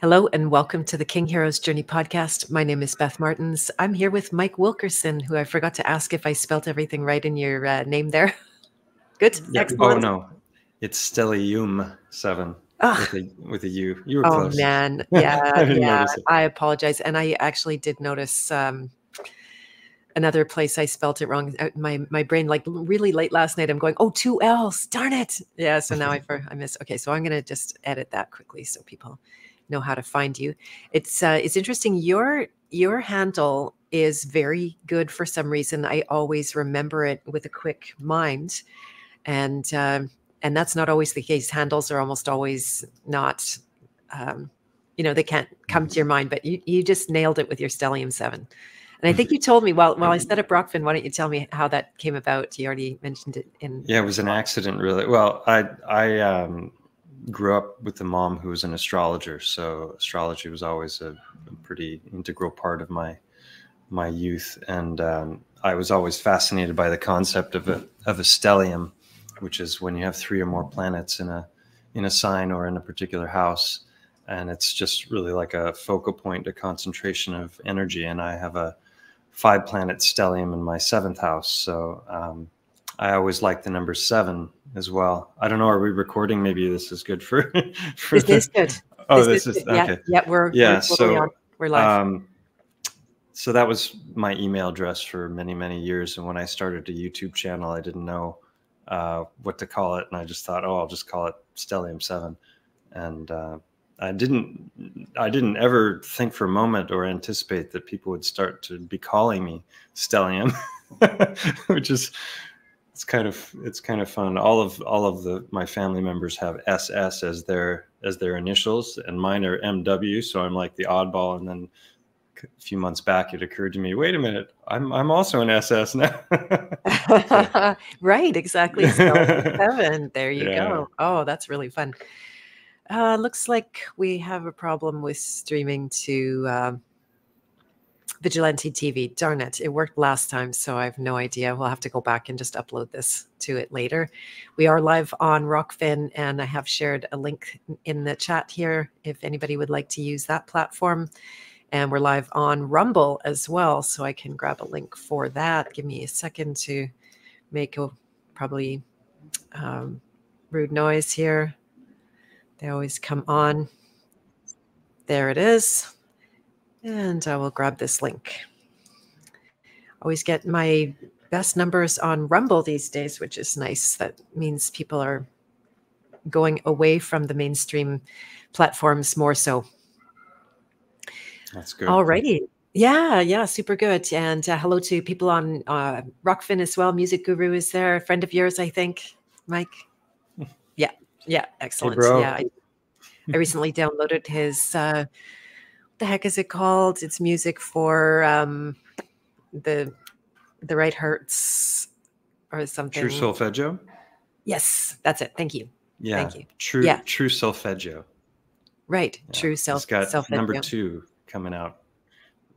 Hello and welcome to the King Heroes Journey podcast. My name is Beth Martens. I'm here with Mike Wilkerson, who I forgot to ask if I spelt everything right in your uh, name there. Good. Yeah. Oh no, it's Stellium Seven with a with a U. You were oh close. man, yeah, I yeah. I apologize, and I actually did notice um, another place I spelt it wrong. Uh, my my brain, like really late last night, I'm going, oh, two L's. Darn it. Yeah. So now I I miss. Okay, so I'm gonna just edit that quickly so people know how to find you. It's uh, it's interesting. Your your handle is very good for some reason. I always remember it with a quick mind, and um, and that's not always the case. Handles are almost always not. Um, you know, they can't come to your mind, but you, you just nailed it with your Stellium 7. And I think you told me while while I set up Rokfin, why don't you tell me how that came about? You already mentioned it in Yeah, it was an accident really. Well, I I um grew up with a mom who was an astrologer, so astrology was always a, a pretty integral part of my my youth, and um, I was always fascinated by the concept of a of a stellium, which is when you have three or more planets in a in a sign or in a particular house, and it's just really like a focal point, a concentration of energy. And I have a five planet stellium in my seventh house, so um, I always like the number seven as well. I don't know. Are we recording? Maybe this is good for. for this the, is good. Oh, this, this is, is yeah, okay. Yeah, we're yeah. We're so on. we're live. Um, so that was my email address for many many years, and when I started a YouTube channel, I didn't know uh, what to call it, and I just thought, oh, I'll just call it Stellium Seven, and uh, I didn't I didn't ever think for a moment or anticipate that people would start to be calling me Stellium, which is it's kind of it's kind of fun. All of all of the my family members have SS as their as their initials, and mine are MW. So I'm like the oddball. And then a few months back, it occurred to me, wait a minute, I'm I'm also an SS now. right, exactly. Seven. There you yeah. go. Oh, that's really fun. Uh, looks like we have a problem with streaming to. Uh, Vigilante TV. Darn it. It worked last time, so I have no idea. We'll have to go back and just upload this to it later. We are live on Rokfin, and I have shared a link in the chat here if anybody would like to use that platform. And we're live on Rumble as well, so I can grab a link for that. Give me a second to make a probably um, rude noise here. They always come on. There it is. And I will grab this link. Always get my best numbers on Rumble these days, which is nice. That means people are going away from the mainstream platforms more so. That's good. All righty. Yeah, yeah, super good. And uh, hello to people on uh, Rokfin as well. Music Guru is there, a friend of yours, I think, Mike. Yeah, yeah, excellent. Hey, yeah, I, I recently downloaded his uh, the heck is it called? It's music for um, the the right hurts or something. True solfeggio. Yes, that's it. Thank you. Yeah. Thank you. True. Yeah. True solfeggio. Right. Yeah. True self. It's got solfeggio. number two coming out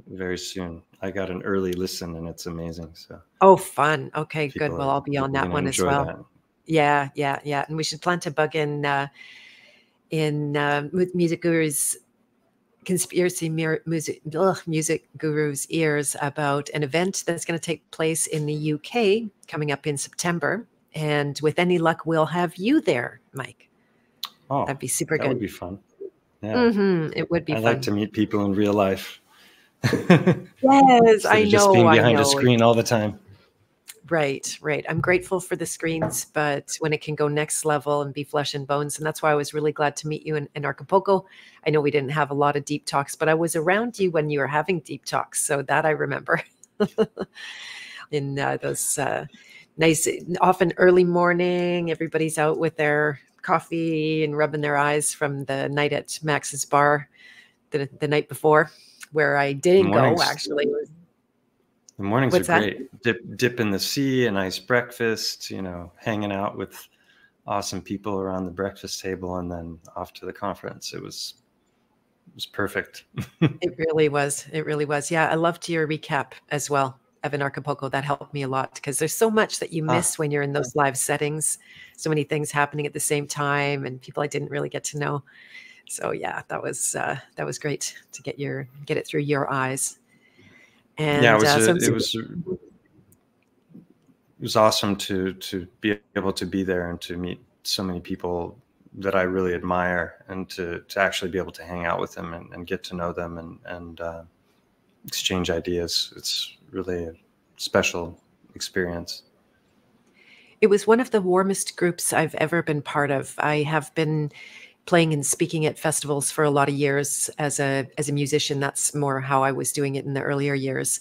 very soon. I got an early listen and it's amazing. So. Oh, fun. Okay, good. Well, I'll be on that one as well. That. Yeah, yeah, yeah. And we should plant a bug in uh, in uh, with Music Guru's conspiracy music, ugh, music gurus' ears about an event that's going to take place in the UK coming up in September. And with any luck, we'll have you there, Mike. Oh, that'd be super that good. That would be fun. Yeah, mm-hmm. it would be. I fun. like to meet people in real life. yes, I know. Just being behind a screen all the time. Right, right. I'm grateful for the screens, but when it can go next level and be flesh and bones, and that's why I was really glad to meet you in, in Acapulco. I know we didn't have a lot of deep talks, but I was around you when you were having deep talks, so that I remember. in uh, those uh, nice, often early morning, everybody's out with their coffee and rubbing their eyes from the night at Max's bar the, the night before, where I didn't go actually. The mornings What's are great. Dip, dip in the sea, a nice breakfast, you know, hanging out with awesome people around the breakfast table, and then off to the conference. It was it was perfect. it really was. It really was. Yeah, I loved your recap as well, Evan Acapulco. That helped me a lot because there's so much that you miss ah. when you're in those live settings. So many things happening at the same time, and people I didn't really get to know. So yeah, that was uh, that was great to get your get it through your eyes. And yeah, it was, uh, so it was it was awesome to to be able to be there and to meet so many people that I really admire and to to actually be able to hang out with them and, and get to know them and and uh, exchange ideas. It's really a special experience. It was one of the warmest groups I've ever been part of. I have been playing and speaking at festivals for a lot of years as a as a musician. That's more how I was doing it in the earlier years,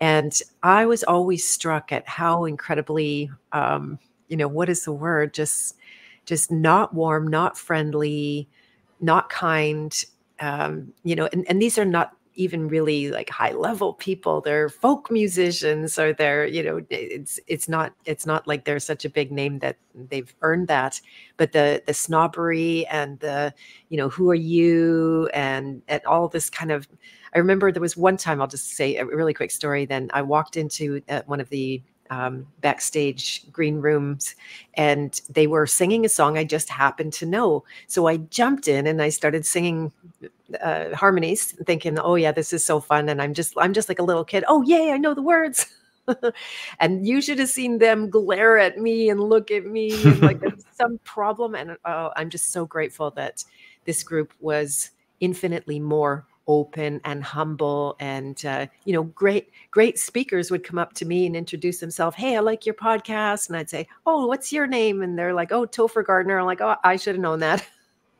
and I was always struck at how incredibly, um, you know, what is the word? Just just not warm, not friendly, not kind. Um, you know, and, and these are not even really like high level people they're folk musicians or they're you know it's it's not it's not like they're such a big name that they've earned that but the the snobbery and the you know who are you and and all this kind of i remember there was one time i'll just say a really quick story then i walked into uh, one of the um, backstage green rooms and they were singing a song I just happened to know. So I jumped in and I started singing uh, harmonies, thinking, "Oh yeah, this is so fun!" And I'm just, I'm just like a little kid. Oh yay, I know the words. and you should have seen them glare at me and look at me like some problem. And oh, I'm just so grateful that this group was infinitely more open and humble and uh, you know great great speakers would come up to me and introduce themselves hey i like your podcast. And i'd say oh what's your name? And they're like oh topher gardner. I'm like oh i should have known that.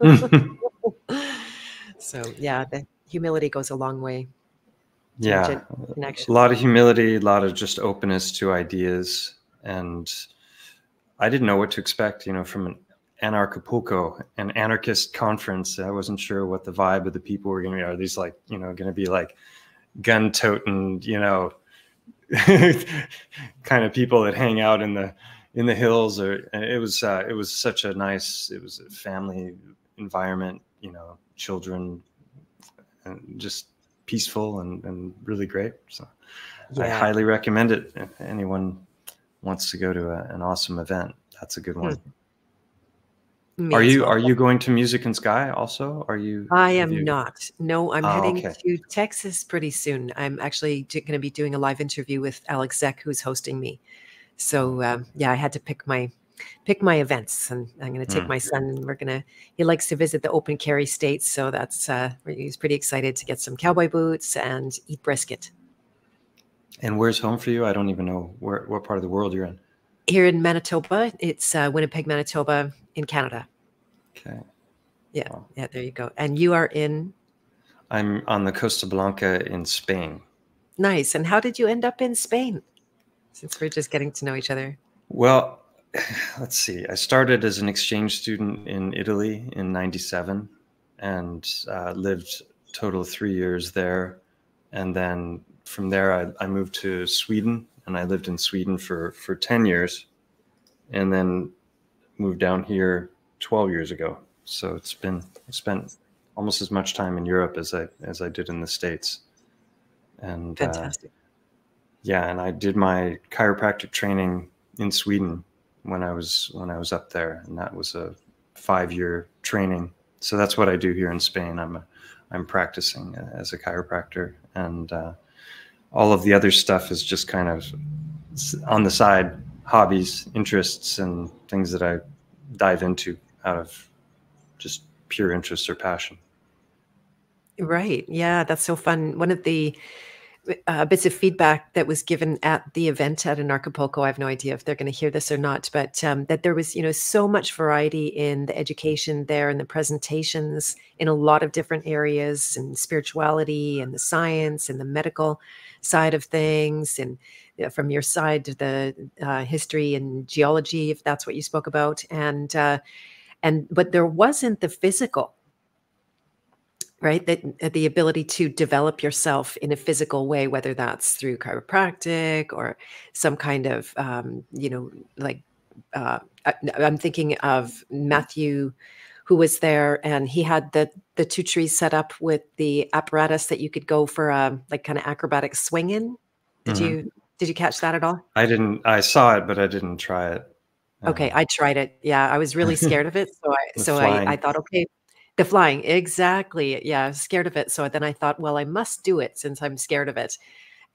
So yeah the humility goes a long way. Yeah. A lot of humility a lot of just openness to ideas and i didn't know what to expect you know from an Anarchapulco, an anarchist conference. I wasn't sure what the vibe of the people were going to be. Are these like, you know, going to be like gun toting, you know, kind of people that hang out in the in the hills? Or it was uh, it was such a nice. It was a family environment. You know, children, and just peaceful and and really great. So yeah. I highly recommend it if anyone wants to go to a, an awesome event. That's a good one. Are you are you going to Music and Sky also? Are you? I am you... not. No, I'm oh, heading okay. to Texas pretty soon. I'm actually going to be doing a live interview with Alex Zek, who's hosting me. So um, yeah, I had to pick my pick my events, and I'm going to take mm. my son. and We're gonna. He likes to visit the open carry states, so that's uh, he's pretty excited to get some cowboy boots and eat brisket. And where's home for you? I don't even know where what part of the world you're in. Here in Manitoba, it's uh, Winnipeg, Manitoba in Canada. Okay. Yeah. Wow. Yeah. There you go. And you are in? I'm on the Costa Blanca in Spain. Nice. And how did you end up in Spain? Since we're just getting to know each other. Well, let's see. I started as an exchange student in Italy in 97 and uh, lived total three years there. And then from there, I, I moved to Sweden and I lived in Sweden for, for 10 years. And then moved down here 12 years ago. So it's been I spent almost as much time in Europe as I as I did in the states. And uh, fantastic. Uh, yeah, and I did my chiropractic training in Sweden when I was when I was up there, and that was a five year training. So that's what I do here in Spain. I'm a, I'm practicing as a chiropractor, and uh, all of the other stuff is just kind of on the side hobbies, interests, and things that I dive into out of just pure interest or passion. Right. Yeah, that's so fun. One of the uh, bits of feedback that was given at the event at Anarchapulco. I have no idea if they're going to hear this or not, but um, that there was, you know, so much variety in the education there and the presentations in a lot of different areas and spirituality and the science and the medical side of things and from your side to the uh, history and geology if that's what you spoke about and uh, and but there wasn't the physical right that uh, the ability to develop yourself in a physical way whether that's through chiropractic or some kind of um, you know like uh, i'm thinking of matthew who was there and he had the the two trees set up with the apparatus that you could go for a like kind of acrobatic swing in did mm-hmm. you did you catch that at all i didn't i saw it but i didn't try it Okay, I tried it. Yeah, I was really scared of it. So I so I, I thought, okay, The flying, exactly. Yeah, I was scared of it. So then I thought, well, I must do it since I'm scared of it.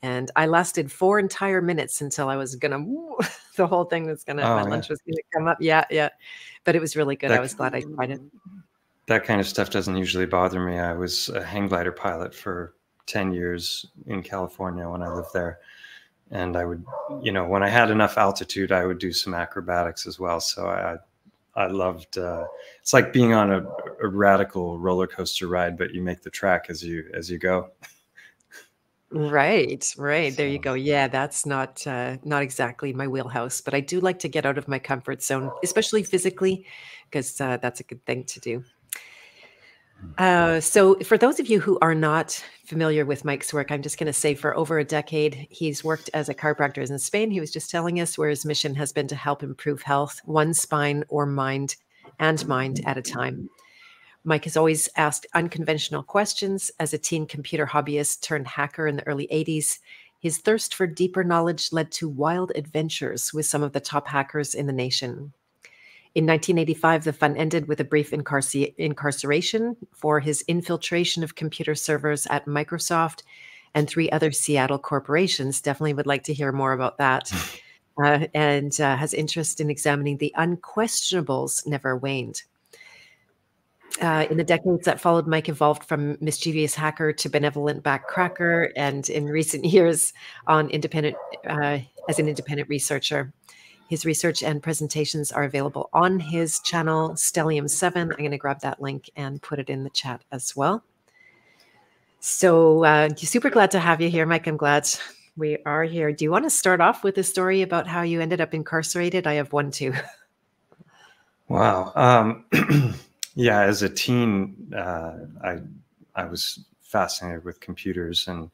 And I lasted four entire minutes until I was gonna the whole thing was gonna oh, my yeah. lunch was gonna come up. Yeah, yeah. But it was really good. That, I was glad I tried it. That kind of stuff doesn't usually bother me. I was a hang glider pilot for 10 years in California when I lived there. And I would, you know, when I had enough altitude, I would do some acrobatics as well. So I I loved. Uh, it's like being on a, a, radical roller coaster ride, but you make the track as you as you go. Right, right. So. There you go. Yeah, that's not uh, not exactly my wheelhouse, but I do like to get out of my comfort zone, especially physically, because uh, that's a good thing to do. Uh, so, for those of you who are not familiar with Mike's work, I'm just going to say for over a decade, he's worked as a chiropractor in Spain. He was just telling us where his mission has been to help improve health, one spine or mind and mind at a time. Mike has always asked unconventional questions. As a teen computer hobbyist turned hacker in the early 80s, his thirst for deeper knowledge led to wild adventures with some of the top hackers in the nation. In 1985, the fun ended with a brief incarcer- incarceration for his infiltration of computer servers at Microsoft and three other Seattle corporations. Definitely would like to hear more about that. Uh, and uh, has interest in examining the unquestionables never waned. Uh, in the decades that followed, Mike evolved from mischievous hacker to benevolent backcracker, and in recent years, on independent uh, as an independent researcher. His research and presentations are available on his channel, Stellium 7. I'm going to grab that link and put it in the chat as well. So, uh, super glad to have you here, Mike. I'm glad we are here. Do you want to start off with a story about how you ended up incarcerated? I have one too. Wow. Um, yeah, as a teen, uh, I I was fascinated with computers and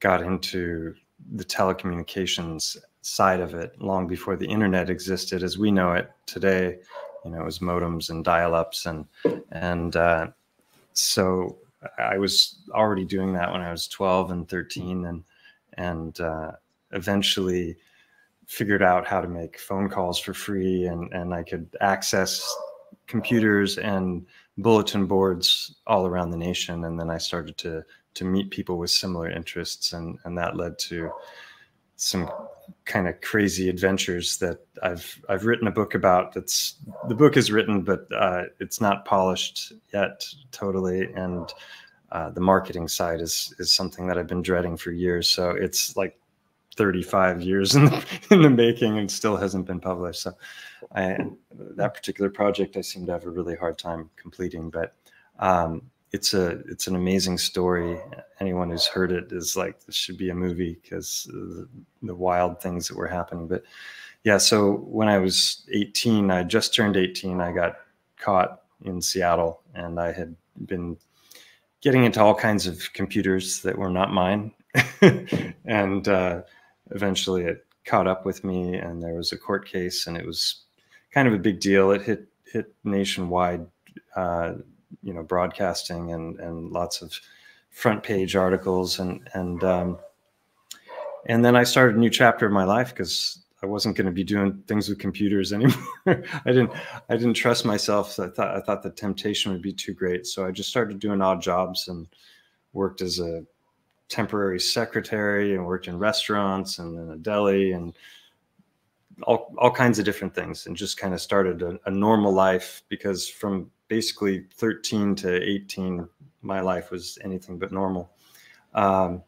got into the telecommunications side of it long before the internet existed as we know it today. You know, it was modems and dial-ups, and and uh, so I was already doing that when I was 12 and 13, and and uh, eventually figured out how to make phone calls for free, and and I could access computers and bulletin boards all around the nation, and then I started to to meet people with similar interests, and and that led to some kind of crazy adventures that I've I've written a book about. That's the book is written, but uh, it's not polished yet totally, and uh, the marketing side is is something that I've been dreading for years. So it's like 35 years in the, in the making and still hasn't been published. So I, that particular project I seem to have a really hard time completing, but um, it's a it's an amazing story. Anyone who's heard it is like this should be a movie because the, the, wild things that were happening. But yeah, so when I was 18, I just turned 18. I got caught in Seattle, and I had been getting into all kinds of computers that were not mine, and uh, eventually it caught up with me, and there was a court case, and it was kind of a big deal. It hit hit nationwide. Uh, you know broadcasting and and lots of front page articles and and um, and then I started a new chapter of my life because I wasn't going to be doing things with computers anymore. I didn't I didn't trust myself. I thought I thought the temptation would be too great. So I just started doing odd jobs and worked as a temporary secretary and worked in restaurants and in a deli and all, all kinds of different things and just kind of started a, a normal life because from basically 13 to 18, my life was anything but normal. Um,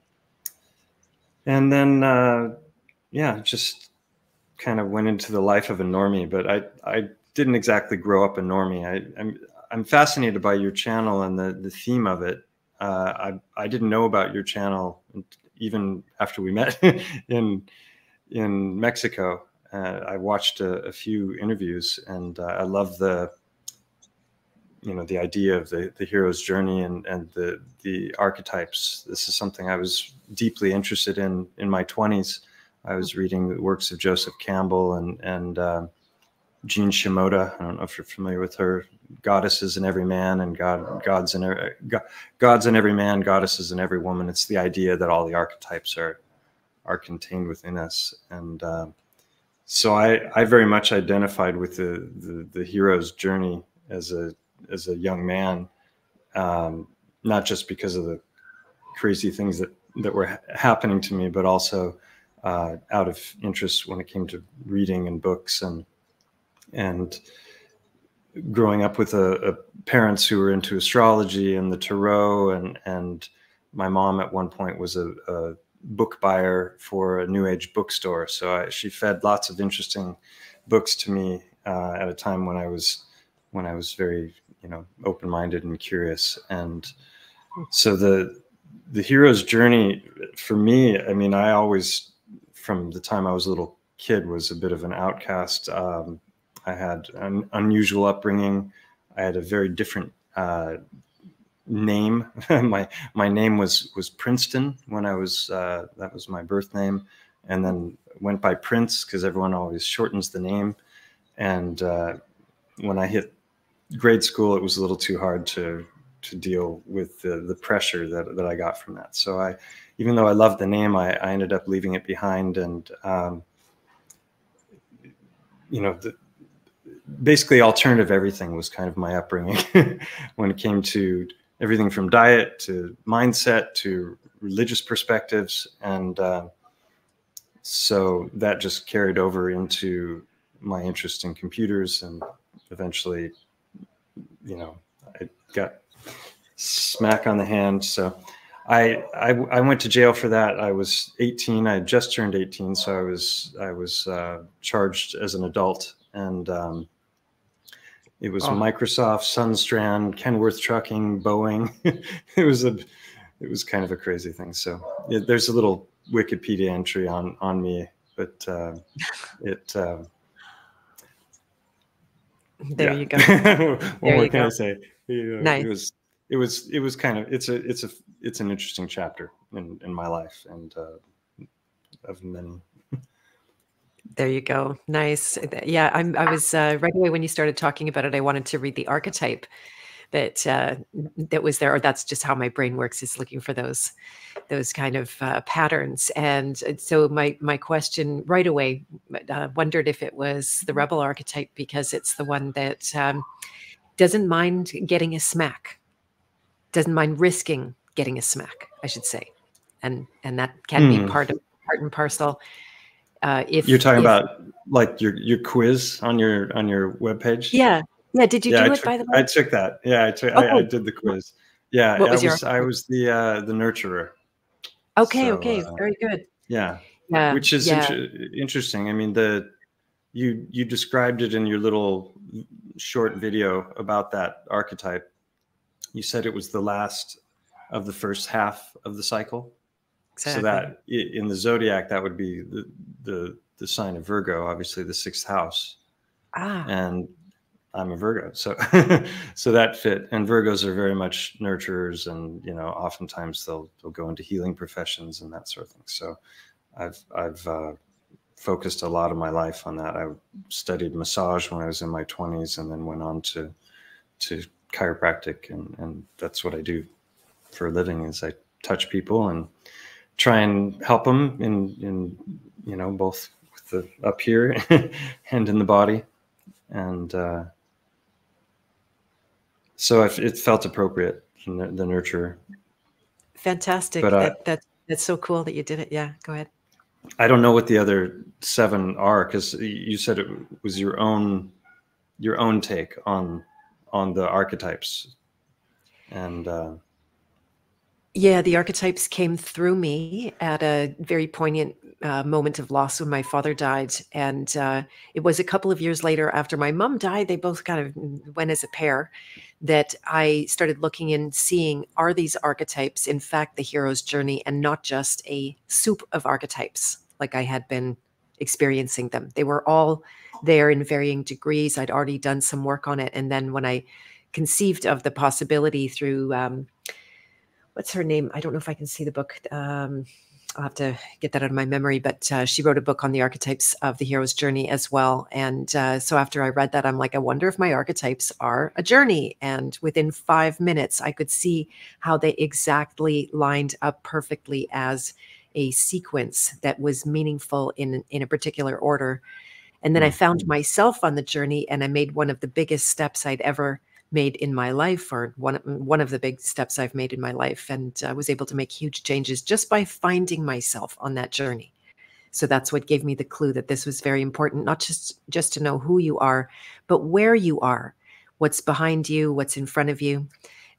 and then, uh, yeah, just kind of went into the life of a normie, but I, I didn't exactly grow up a normie. I, I'm, I'm fascinated by your channel and the, the theme of it. Uh, I, I didn't know about your channel even after we met in, in Mexico. Uh, I watched a, a, few interviews and uh, I love the, you know the idea of the, the hero's journey and, and the the archetypes. This is something i was deeply interested in in my 20s i was reading the works of joseph campbell and and uh, jean shinoda. I don't know if you're familiar with her. Goddesses in every man and god gods in every, gods in every man goddesses in every woman. It's the idea that all the archetypes are are contained within us. And uh, so I, I very much identified with the, the, the hero's journey as a as a young man um, not just because of the crazy things that that were ha happening to me, but also uh, out of interest when it came to reading and books and and growing up with a, a parents who were into astrology and the tarot and and my mom at one point was a, a book buyer for a new age bookstore. So I, she fed lots of interesting books to me uh, at a time when i was when i was very you know open-minded and curious and so the the hero's journey for me i mean i always from the time i was a little kid was a bit of an outcast um, I had an unusual upbringing. I had a very different uh, name. my my name was was Princeton when I was uh, that was my birth name, and then went by Prince because everyone always shortens the name. And uh, when I hit grade school, it was a little too hard to to deal with the the pressure that that I got from that. So I, even though I loved the name, I, I ended up leaving it behind and. Um, you know, the, basically alternative everything was kind of my upbringing when it came to everything from diet to mindset to religious perspectives and uh, so that just carried over into my interest in computers and eventually you know i got smack on the hand so I, I, I went to jail for that. I was 18. I had just turned 18, so I was I was uh, charged as an adult, and um, it was oh. Microsoft, Sundstrand, Kenworth Trucking, Boeing. it was a, it was kind of a crazy thing. So it, there's a little Wikipedia entry on on me, but uh, it. Uh, there yeah. you go. what there can go. I say? nice. It was it was it was kind of it's a it's a it's an interesting chapter in in my life and uh, of many there you go. Nice. Yeah, I'm, I was uh, right away when you started talking about it. I wanted to read the archetype that uh, that was there, or that's just how my brain works is looking for those those kind of uh, patterns. And uh, so my my question right away uh, wondered if it was the rebel archetype because it's the one that um, doesn't mind getting a smack, doesn't mind risking getting a smack, I should say, and and that can mm. be hmm. part of part and parcel uh, if you're talking if, about like your your quiz on your on your webpage, yeah, yeah. Did you yeah, do I it took, by the way? I took that. Yeah, I took. Oh, I, I, did the quiz. Yeah, what was I was your... I was the uh, the nurturer. Okay. So, okay. Uh, Very good. Yeah. Yeah. Which is yeah. Inter interesting. I mean, the you you described it in your little short video about that archetype. You said it was the last of the first half of the cycle. Exactly. So that in the zodiac, that would be the, the the sign of Virgo, obviously the sixth house. Ah. And I'm a Virgo, so so that fit. And Virgos are very much nurturers, and you know, oftentimes they'll they'll go into healing professions and that sort of thing. So I've I've uh, focused a lot of my life on that. I studied massage when I was in my 20s, and then went on to to chiropractic, and and that's what I do for a living. Is I touch people and try and help them in in you know both with the up here and in the body and uh, so it felt appropriate the, the nurture. Fantastic. But, uh, that, that, that's so cool that you did it. Yeah go ahead. I don't know what the other seven are because you said it was your own your own take on on the archetypes. And uh, yeah, the archetypes came through me at a very poignant uh, moment of loss when my father died. And uh, it was a couple of years later after my mom died, they both kind of went as a pair, that I started looking and seeing are these archetypes, in fact, the hero's journey and not just a soup of archetypes like I had been experiencing them. They were all there in varying degrees. I'd already done some work on it. And then when I conceived of the possibility through, um, what's her name? I don't know if I can see the book. Um, I'll have to get that out of my memory, but uh, she wrote a book on the archetypes of the hero's journey as well. And uh, so after I read that, I'm like, I wonder if my archetypes are a journey. And within five minutes, I could see how they exactly lined up perfectly as a sequence that was meaningful in in a particular order. And then I found mm-hmm. myself on the journey, and I made one of the biggest steps I'd ever made in my life or one one of the big steps I've made in my life and I was able to make huge changes just by finding myself on that journey. So that's what gave me the clue that this was very important not just just to know who you are but where you are, what's behind you, what's in front of you.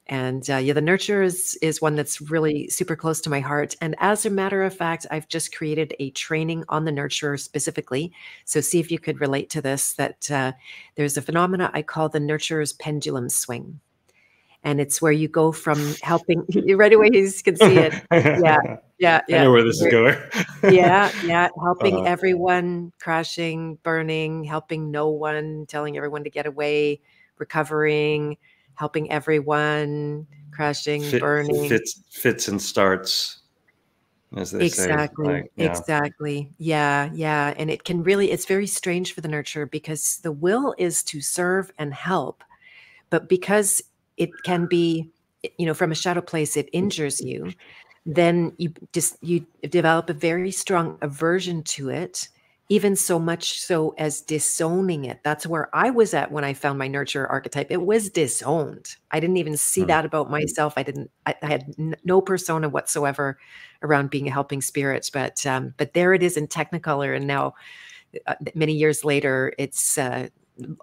And uh, yeah, the nurture is is one that's really super close to my heart. And as a matter of fact, I've just created a training on the nurturer specifically. So see if you could relate to this. That uh, there's a phenomena I call the nurturer's pendulum swing, and it's where you go from helping. right away, you can see it. Yeah, yeah, yeah. I know where this is going. yeah, yeah. Helping uh, everyone, crashing, burning, helping no one, telling everyone to get away, recovering helping everyone, crashing, Fit, burning. Fits, fits and starts, as they exactly, say. Like, yeah. Exactly. Yeah, yeah. And it can really, it's very strange for the nurturer because the will is to serve and help. But because it can be, you know, from a shadow place, it injures you, then you just, you develop a very strong aversion to it even so much so as disowning it. That's where I was at when I found my nurture archetype. It was disowned. I didn't even see mm. that about myself. I didn't. I, I had n- no persona whatsoever around being a helping spirit. But um, but there it is in Technicolor, and now uh, many years later, it's. Uh,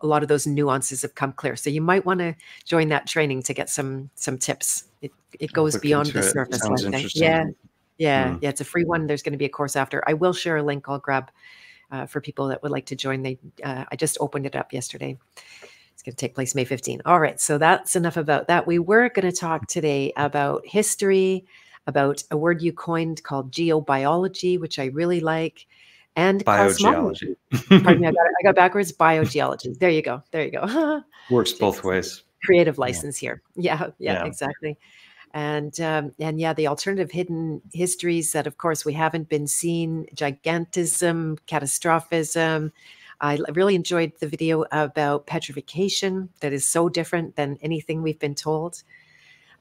a lot of those nuances have come clear. So you might want to join that training to get some some tips. It it goes beyond the it. surface. Yeah, yeah, mm. yeah. It's a free one. There's going to be a course after. I will share a link. I'll grab uh, for people that would like to join. They uh, I just opened it up yesterday. It's going to take place May 15. All right, so that's enough about that. We were going to talk today about history, about a word you coined called geobiology, which I really like, and biogeology. Pardon me, I got, I got backwards. Biogeology. There you go. There you go. Works both ways. Creative license yeah. here. Yeah, yeah, yeah, exactly and um, and yeah, the alternative hidden histories that, of course, we haven't been seen: gigantism, catastrophism. I really enjoyed the video about petrification. That is so different than anything we've been told.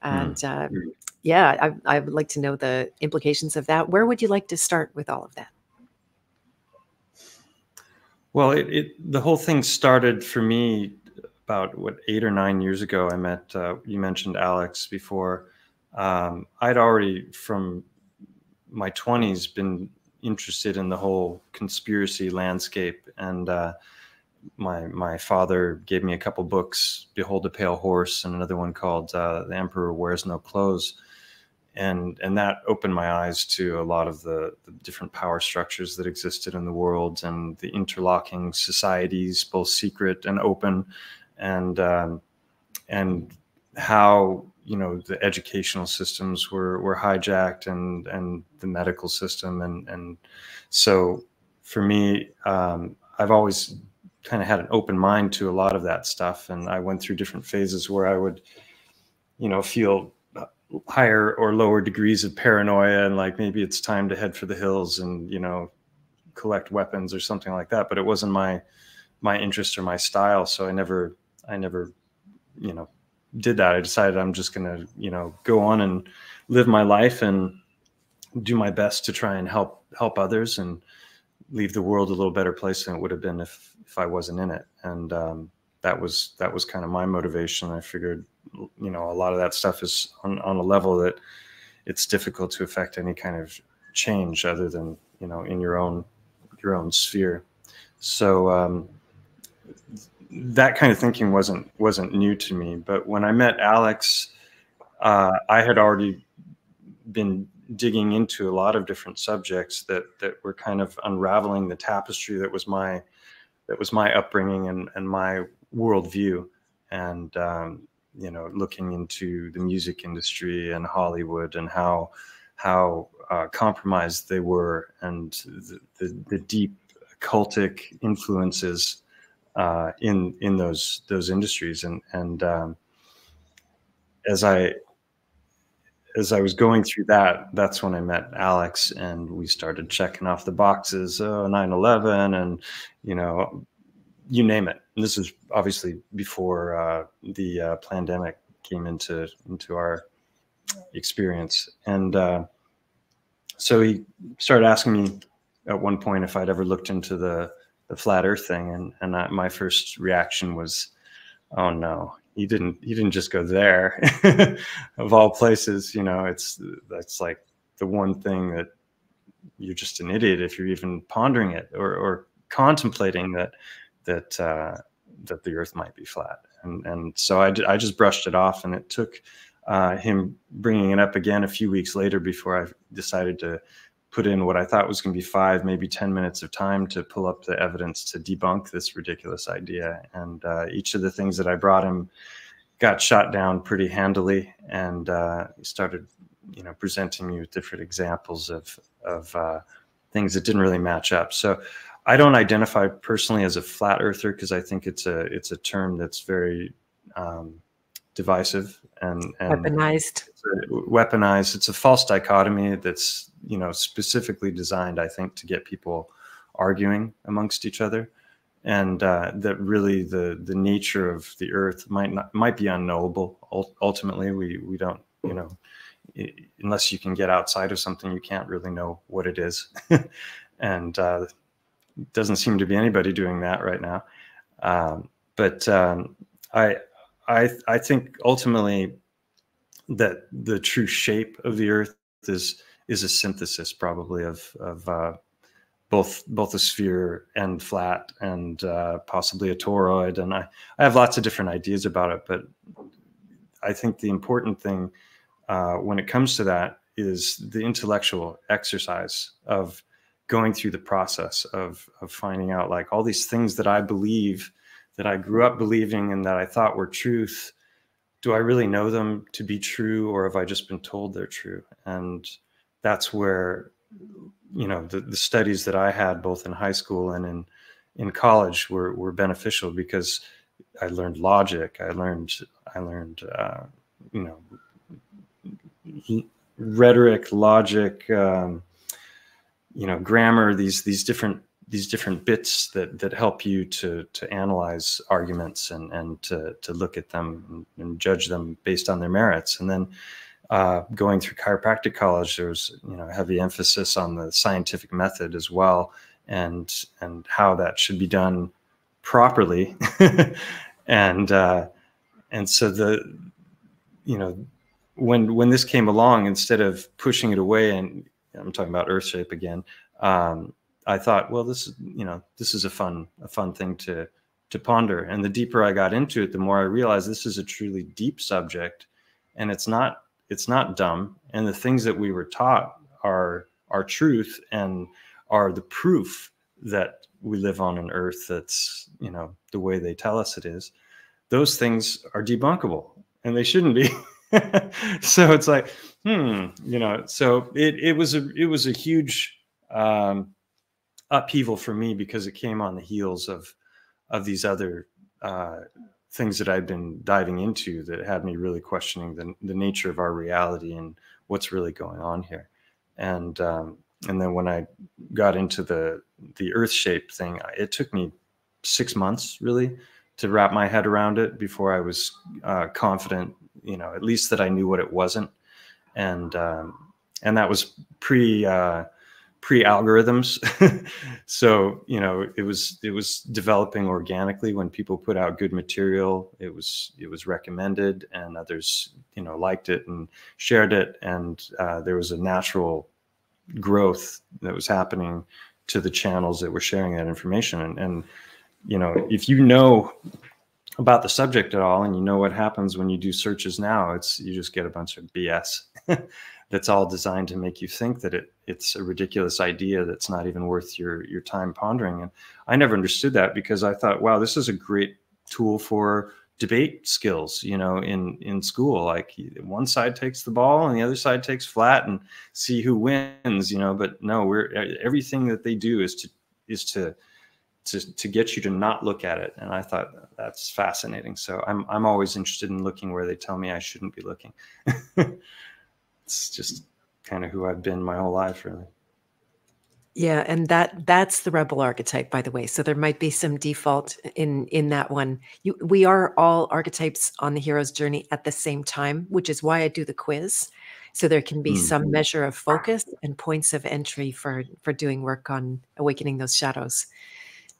Hmm. And mm. yeah, I, I would like to know the implications of that. Where would you like to start with all of that? Well, it, it, the whole thing started for me about what eight or nine years ago. I met uh, you mentioned Alex before, um, I'd already from my 20s been interested in the whole conspiracy landscape and uh, my my father gave me a couple books behold the pale horse and another one called uh, the emperor wears no clothes. And and that opened my eyes to a lot of the, the, different power structures that existed in the world and the interlocking societies both secret and open and um, and how you know the educational systems were were hijacked and and the medical system. And and so for me um, I've always kind of had an open mind to a lot of that stuff. And I went through different phases where I would you know feel higher or lower degrees of paranoia and like maybe it's time to head for the hills and you know collect weapons or something like that. But it wasn't my my interest or my style. So I never I never you know did that. I decided I'm just going to, you know, go on and live my life and do my best to try and help help others and leave the world a little better place than it would have been if if I wasn't in it. And um, that was that was kind of my motivation. I figured, you know, a lot of that stuff is on on a level that it's difficult to affect any kind of change other than you know in your own your own sphere. So um, that kind of thinking wasn't wasn't new to me. But when I met Alex, uh, I had already been digging into a lot of different subjects that that were kind of unraveling the tapestry that was my that was my upbringing and and my worldview, and um, you know, looking into the music industry and Hollywood and how how uh, compromised they were and the, the, the deep cultic influences uh, in in those those industries. And and um, as I as I was going through that, that's when I met Alex, and we started checking off the boxes. Oh, 9/11, and you know, you name it. And this is obviously before uh, the uh, pandemic came into into our experience, and uh, so he started asking me at one point if I'd ever looked into the the flat Earth thing, and and I, my first reaction was, oh no, he didn't he didn't just go there. Of all places you know it's that's like the one thing that you're just an idiot if you're even pondering it or, or contemplating that that uh, that the earth might be flat. And and so I, I just brushed it off and it took uh, him bringing it up again a few weeks later before I decided to put in what I thought was going to be five, maybe 10 minutes of time to pull up the evidence to debunk this ridiculous idea. And uh, each of the things that I brought him got shot down pretty handily. And uh, he started, you know, presenting me with different examples of, of uh, things that didn't really match up. So I don't identify personally as a flat earther because I think it's a, it's a term that's very, um, divisive and, and weaponized. It's weaponized. It's a false dichotomy that's you know specifically designed, I think, to get people arguing amongst each other, and uh, that really the the nature of the Earth might not might be unknowable. Ultimately, we we don't you know unless you can get outside of something, you can't really know what it is, and uh, doesn't seem to be anybody doing that right now. Um, but um, I I I think ultimately that the true shape of the Earth is is a synthesis probably of of uh, both both a sphere and flat and uh, possibly a toroid. And I I have lots of different ideas about it, but I think the important thing uh, when it comes to that is the intellectual exercise of going through the process of of finding out like all these things that I believe that I grew up believing and that I thought were truth, do I really know them to be true or have I just been told they're true? And that's where, you know, the, the studies that I had both in high school and in, in college were, were beneficial because I learned logic. I learned, I learned, uh, you know, rhetoric, logic, um, you know, grammar, these, these different these different bits that that help you to to analyze arguments and and to to look at them and, and judge them based on their merits. And then uh, going through chiropractic college there was you know heavy emphasis on the scientific method as well and and how that should be done properly. And uh, and so the you know when when this came along instead of pushing it away and i'm talking about earth shape again um, I thought, well, this is you know this is a fun a fun thing to to ponder. And the deeper I got into it, the more I realized this is a truly deep subject, and it's not it's not dumb. And the things that we were taught are are truth and are the proof that we live on an earth that's you know the way they tell us it is. Those things are debunkable, and they shouldn't be. so it's like, hmm, you know. So it it was a it was a huge um, upheaval for me because it came on the heels of of these other uh, things that I'd been diving into that had me really questioning the, the nature of our reality and what's really going on here. And um, and then when I got into the the Earth shape thing, it took me six months really to wrap my head around it before I was uh, confident, you know, at least that I knew what it wasn't. And um, and that was pre. Uh, pre-algorithms. So you know it was it was developing organically when people put out good material. It was it was recommended and others you know liked it and shared it. And uh, there was a natural growth that was happening to the channels that were sharing that information. And, and you know if you know about the subject at all and you know what happens when you do searches now it's you just get a bunch of bs that's all designed to make you think that it it's a ridiculous idea that's not even worth your your time pondering. And I never understood that because I thought, wow, this is a great tool for debate skills you know in in school. Like one side takes the ball and the other side takes flat and see who wins you know but no we're everything that they do is to is to to to get you to not look at it. And i thought that's fascinating. So i'm i'm always interested in looking where they tell me i shouldn't be looking it's just kind of who I've been my whole life, really. Yeah, and that that's the rebel archetype, by the way. So there might be some default in in that one. You, we are all archetypes on the hero's journey at the same time, which is why I do the quiz. So there can be mm. some measure of focus and points of entry for for doing work on awakening those shadows.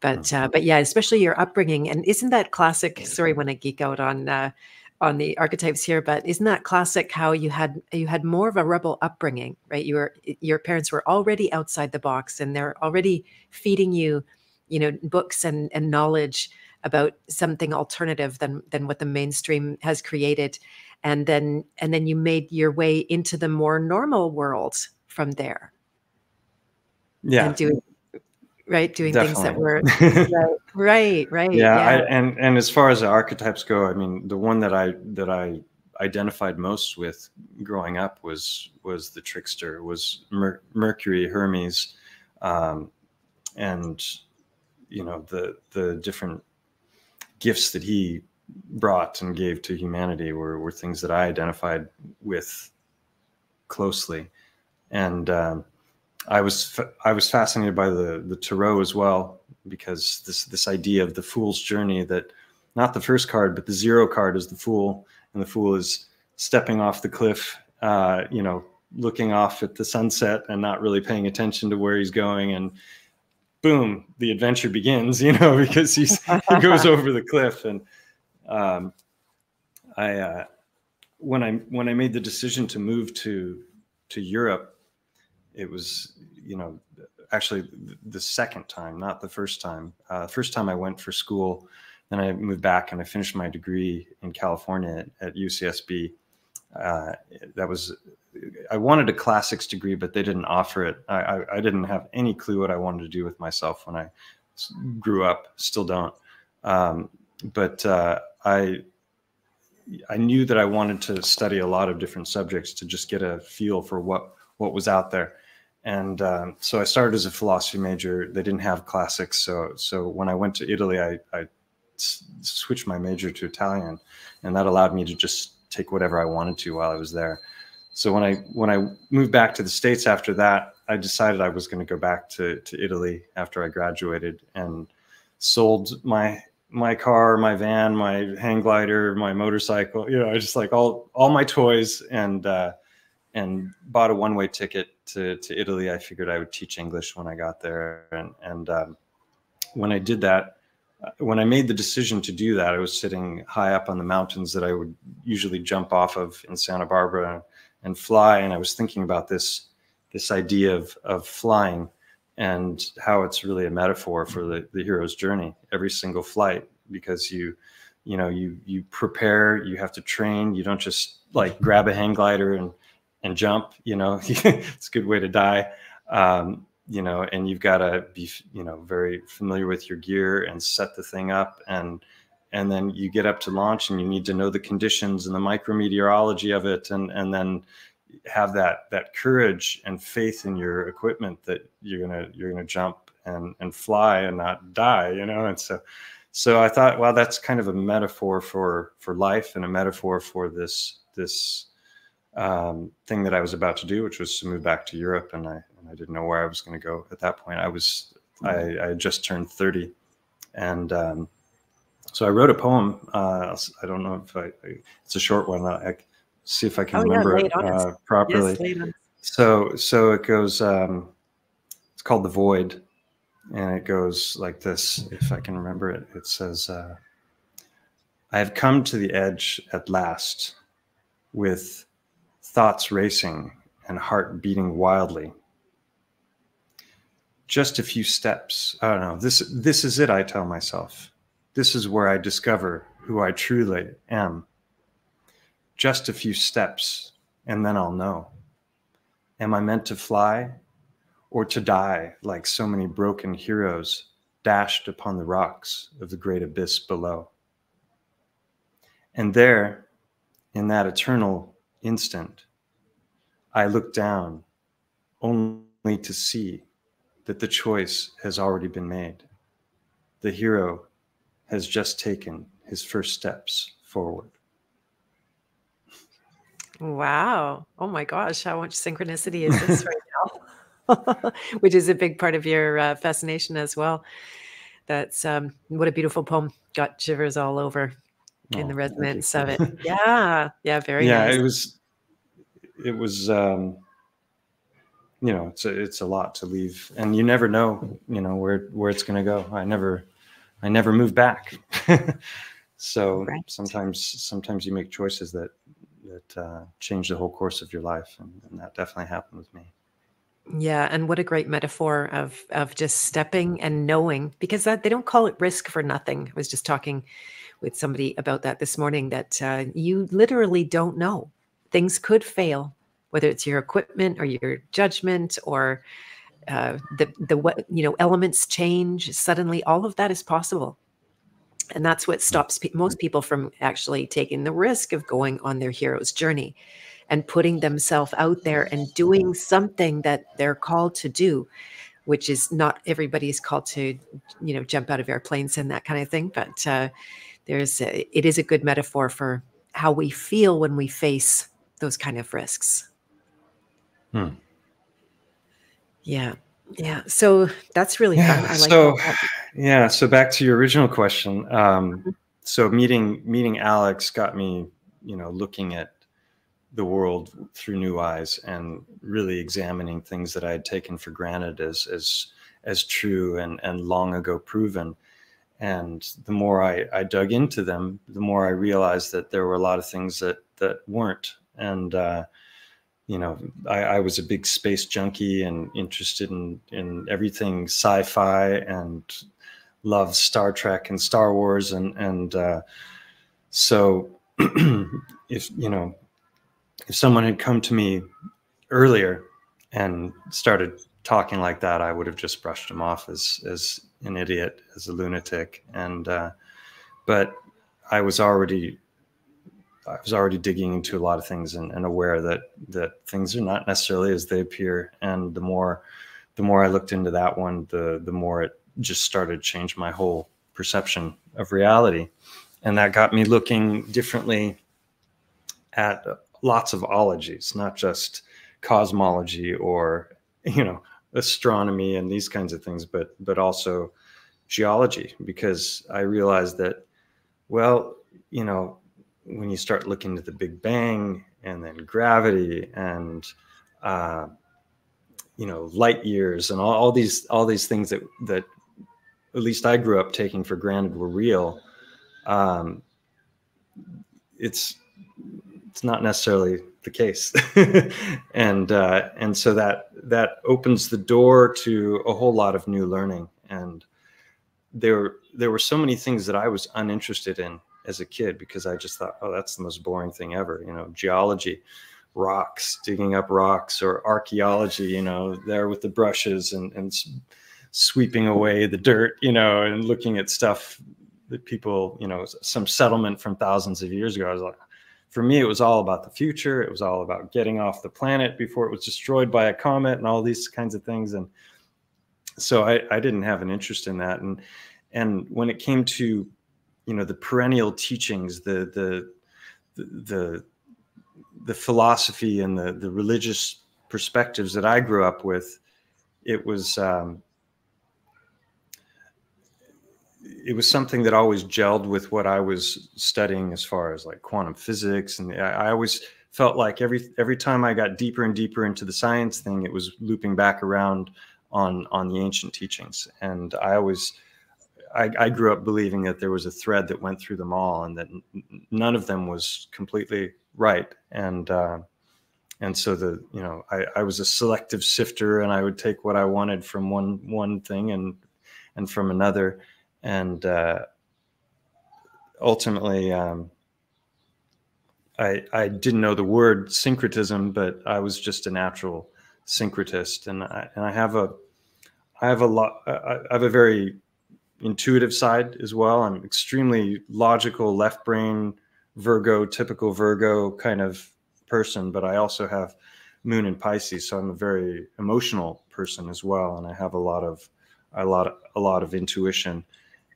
but uh, but yeah, especially your upbringing, and isn't that classic? Sorry, when I geek out on uh, on the archetypes here, but isn't that classic? How you had you had more of a rebel upbringing, right? You were your parents were already outside the box, and they're already feeding you, you know, books and and knowledge about something alternative than than what the mainstream has created, and then and then you made your way into the more normal world from there. Yeah, and doing right doing Definitely. things that were right right, right yeah, yeah. I, and and as far as the archetypes go i mean the one that i that i identified most with growing up was was the trickster was Mer- mercury hermes um, and you know the the different gifts that he brought and gave to humanity were, were things that i identified with closely and um, I was I was fascinated by the the tarot as well because this this idea of the fool's journey that not the first card but the zero card is the fool and the fool is stepping off the cliff uh, you know looking off at the sunset and not really paying attention to where he's going and boom the adventure begins you know because he's he goes over the cliff and um, I uh, when I when I made the decision to move to to Europe it was you know actually the second time not the first time. Uh, first time i went for school then i moved back and i finished my degree in california at, at ucsb uh, that was i wanted a classics degree but they didn't offer it. I, I, I, didn't have any clue what i wanted to do with myself when i grew up still don't. Um, but uh, i i knew that i wanted to study a lot of different subjects to just get a feel for what what was out there and um, so I started as a philosophy major. They didn't have classics, so so when I went to Italy, I, I switched my major to Italian, and that allowed me to just take whatever I wanted to while I was there. So when I when I moved back to the states after that, I decided I was going to go back to to Italy after I graduated and sold my my car, my van, my hang glider, my motorcycle. You know, I just like all all my toys and uh, and bought a one way ticket to, to Italy. I figured I would teach English when I got there. And, and um, when I did that, uh, when I made the decision to do that, I was sitting high up on the mountains that I would usually jump off of in Santa Barbara and fly. And I was thinking about this, this idea of, of flying and how it's really a metaphor for the, the hero's journey, every single flight, because you, you know, you, you prepare, you have to train, you don't just like grab a hang glider and and jump. You know, it's a good way to die. Um, you know, and you've got to be, you know, very familiar with your gear and set the thing up and and then you get up to launch and you need to know the conditions and the micrometeorology of it and and then have that that courage and faith in your equipment that you're gonna you're gonna jump and and fly and not die you know and so so i thought well that's kind of a metaphor for for life and a metaphor for this this um, thing that I was about to do, which was to move back to Europe, and I and I didn't know where I was going to go at that point. I was I, I just turned thirty, and um, so I wrote a poem. Uh, I don't know if I, I it's a short one. I, I see if I can oh, remember yeah, it uh, properly. Yes, so so it goes. Um, it's called the void, and it goes like this. If I can remember it, it says, uh, "I have come to the edge at last, with." Thoughts racing and heart beating wildly. Just a few steps. I don't know. This this is it, I tell myself. This is where I discover who I truly am. Just a few steps, and then I'll know. Am I meant to fly or to die like so many broken heroes dashed upon the rocks of the great abyss below? And there, in that eternal instant, I look down only to see that the choice has already been made. The hero has just taken his first steps forward. Wow. Oh my gosh. How much synchronicity is this right now? Which is a big part of your uh, fascination as well. That's um, what a beautiful poem. Got shivers all over in oh, the resonance of it. Yeah. Yeah. Very yeah, nice. it was it was um, you know, it's a, it's a lot to leave, and you never know, you know, where where it's going to go. I never, I never move back. so right. sometimes sometimes you make choices that that uh, change the whole course of your life, and, and that definitely happened with me. Yeah, and what a great metaphor of of just stepping and knowing because that, they don't call it risk for nothing. I was just talking with somebody about that this morning that uh, you literally don't know. Things could fail, whether it's your equipment or your judgment or uh, the the what you know elements change suddenly. All of that is possible, and that's what stops pe- most people from actually taking the risk of going on their hero's journey and putting themselves out there and doing something that they're called to do which is not everybody's called to you know jump out of airplanes and that kind of thing but uh, there's a, it is a good metaphor for how we feel when we face those kind of risks hmm. yeah yeah so that's really yeah, fun I like so that. yeah so back to your original question um, mm-hmm. so meeting meeting alex got me you know looking at the world through new eyes and really examining things that I had taken for granted as as as true and and long ago proven. And the more I, I dug into them, the more I realized that there were a lot of things that that weren't. And uh, you know, I, I was a big space junkie and interested in in everything sci-fi and loved Star Trek and Star Wars and and uh, so if you know if someone had come to me earlier and started talking like that, I would have just brushed him off as as an idiot, as a lunatic. And uh, but I was already I was already digging into a lot of things and, and aware that that things are not necessarily as they appear. And the more the more I looked into that one, the the more it just started to change my whole perception of reality. And that got me looking differently at lots of ologies, not just cosmology or you know astronomy and these kinds of things, but but also geology because I realized that well, you know, when you start looking at the Big Bang and then gravity and uh, you know light years and all, all these all these things that that at least I grew up taking for granted were real. Um, it's it's not necessarily the case and uh, and so that that opens the door to a whole lot of new learning and there there were so many things that I was uninterested in as a kid because I just thought oh that's the most boring thing ever you know geology rocks digging up rocks or archaeology you know there with the brushes and and sweeping away the dirt you know and looking at stuff that people you know some settlement from thousands of years ago I was like for me, it was all about the future. It was all about getting off the planet before it was destroyed by a comet and all these kinds of things. And so I, I didn't have an interest in that. And and when it came to, you know, the perennial teachings, the the the the, philosophy and the the religious perspectives that I grew up with, it was um, it was something that always gelled with what I was studying as far as like quantum physics. And I, I, always felt like every every time I got deeper and deeper into the science thing, it was looping back around on on the ancient teachings. And I always I, I grew up believing that there was a thread that went through them all, and that none of them was completely right. And uh, and so the you know I, I was a selective sifter, and I would take what I wanted from one one thing and and from another and uh, ultimately, um, I I didn't know the word syncretism, but I was just a natural syncretist, and I, and I have a I have a lot I have a very intuitive side as well. I'm extremely logical, left brain, Virgo, typical Virgo kind of person, but I also have moon in Pisces, so I'm a very emotional person as well, and I have a lot of a lot of, a lot of intuition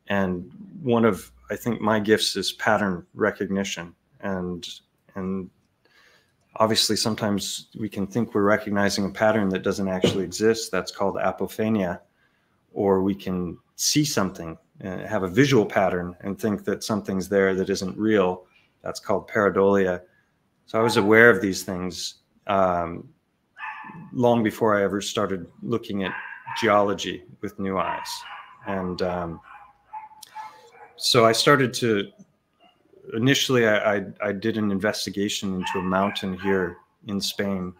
and one of i think my gifts is pattern recognition and and obviously sometimes we can think we're recognizing a pattern that doesn't actually exist that's called apophenia or we can see something uh, have a visual pattern and think that something's there that isn't real that's called pareidolia so i was aware of these things um, long before I ever started looking at geology with new eyes. And um, so I started to, initially, I, I, I, did an investigation into a mountain here in Spain.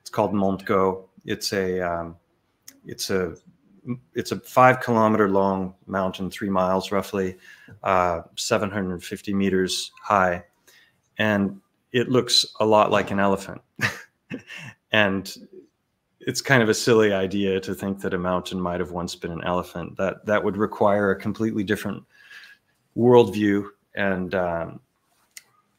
It's called Montgo. It's a, um, it's a, it's a five kilometer long mountain, three miles roughly, uh, 750 meters high. And it looks a lot like an elephant. and it's kind of a silly idea to think that a mountain might have once been an elephant. That that would require a completely different worldview. And um,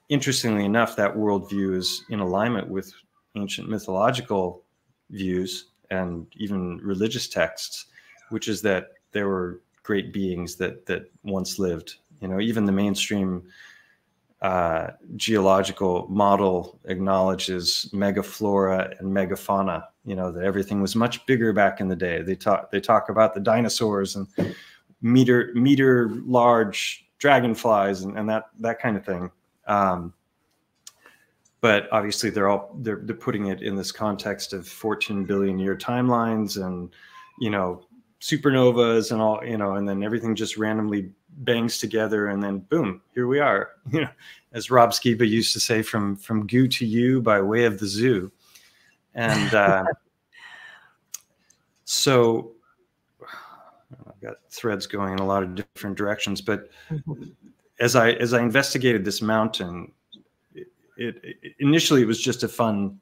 interestingly enough, that worldview is in alignment with ancient mythological views and even religious texts, which is that there were great beings that that once lived. You know, even the mainstream uh, geological model acknowledges megaflora and megafauna. You know that everything was much bigger back in the day. They talk they talk about the dinosaurs and meter meter large dragonflies and, and that that kind of thing. Um, but obviously they're all they're, they're putting it in this context of 14 billion year timelines and you know supernovas and all you know and then everything just randomly bangs together and then boom here we are you know as rob skiba used to say from from goo to you by way of the zoo and uh, so i've got threads going in a lot of different directions but mm-hmm. as i as i investigated this mountain it, it, initially it was just a fun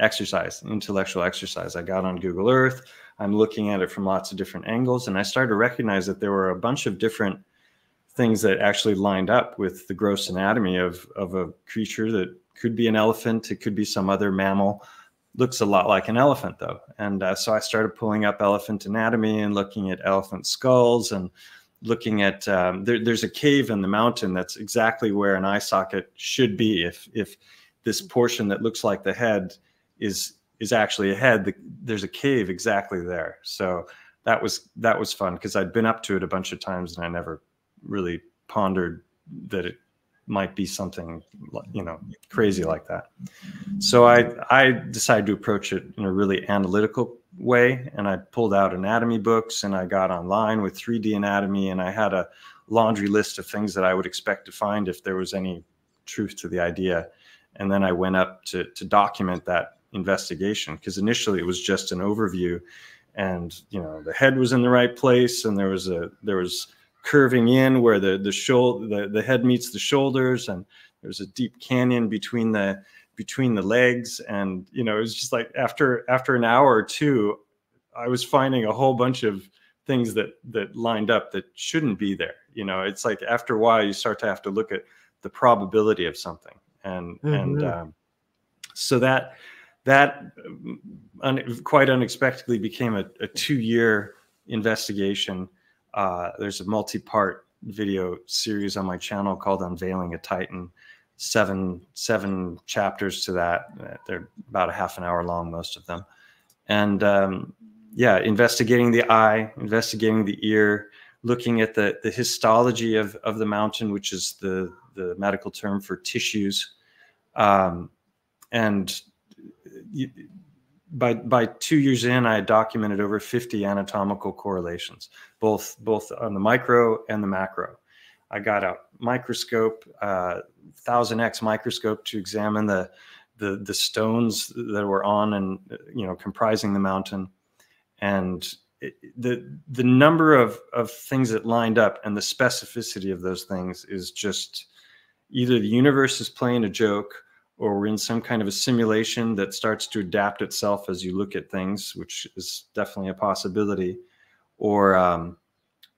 exercise intellectual exercise i got on google earth i'm looking at it from lots of different angles and i started to recognize that there were a bunch of different things that actually lined up with the gross anatomy of, of a creature that could be an elephant, it could be some other mammal. Looks a lot like an elephant, though. And uh, so I started pulling up elephant anatomy and looking at elephant skulls and looking at um, there, there's a cave in the mountain that's exactly where an eye socket should be. If if this portion that looks like the head is is actually ahead. the, there's a cave exactly there. So that was that was fun because I'd been up to it a bunch of times and I never really pondered that it might be something you know crazy like that so i i decided to approach it in a really analytical way and i pulled out anatomy books and i got online with 3d anatomy and i had a laundry list of things that i would expect to find if there was any truth to the idea and then i went up to to document that investigation because initially it was just an overview and you know the head was in the right place and there was a there was curving in where the the shoulder the, the head meets the shoulders and there's a deep canyon between the between the legs and you know it was just like after after an hour or two i was finding a whole bunch of things that that lined up that shouldn't be there you know it's like after a while you start to have to look at the probability of something and mm-hmm. and um, so that that un, quite unexpectedly became a, a two year investigation uh, there's a multi-part video series on my channel called Unveiling a Titan. Seven seven chapters to that. They're about a half an hour long, most of them. And um, yeah, investigating the eye, investigating the ear, looking at the the histology of of the mountain, which is the the medical term for tissues, um, and by by two years in, I had documented over 50 anatomical correlations, both both on the micro and the macro. I got a microscope, uh, thousand X microscope, to examine the, the the stones that were on and you know comprising the mountain, and it, the the number of of things that lined up and the specificity of those things is just either the universe is playing a joke or we're in some kind of a simulation that starts to adapt itself as you look at things, which is definitely a possibility, or um,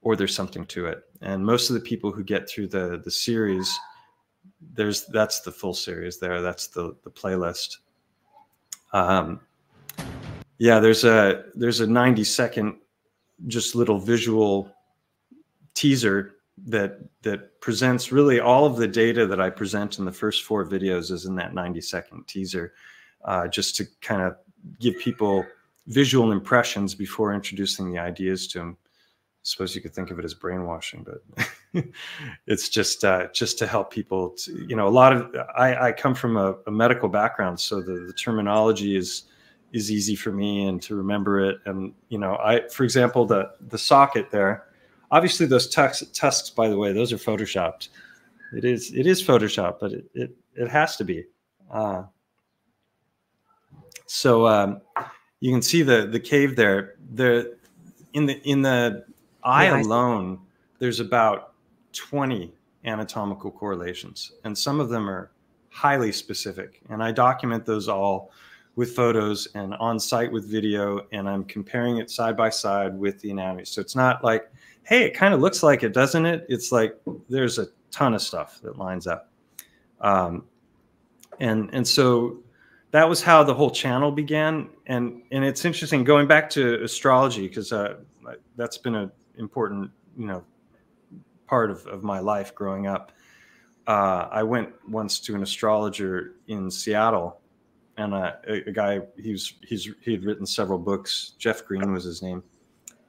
or there's something to it. And most of the people who get through the the series, there's that's the full series there. That's the the playlist. Um, yeah, there's a there's a 90 second just little visual teaser that that presents really all of the data that I present in the first four videos is in that 90 second teaser, uh, just to kind of give people visual impressions before introducing the ideas to them. I suppose you could think of it as brainwashing, but it's just uh, just to help people. To, you know, a lot of I, I come from a, a medical background, so the, the terminology is is easy for me and to remember it. And you know, I for example the the socket there, obviously those tusks tusks by the way, those are photoshopped. It is it is Photoshop, but it it, it has to be. Uh, so um, you can see the the cave there. The in the in the eye yeah, alone, there's about 20 anatomical correlations, and some of them are highly specific. And I document those all with photos and on site with video, and I'm comparing it side by side with the anatomy. So it's not like, hey, it kind of looks like it, doesn't it? It's like there's a ton of stuff that lines up. Um, and and so that was how the whole channel began. And and it's interesting going back to astrology because uh, that's been an important you know part of, of my life growing up. Uh, I went once to an astrologer in Seattle, and uh, a, a, guy he's he's he had written several books. Jeff Green was his name,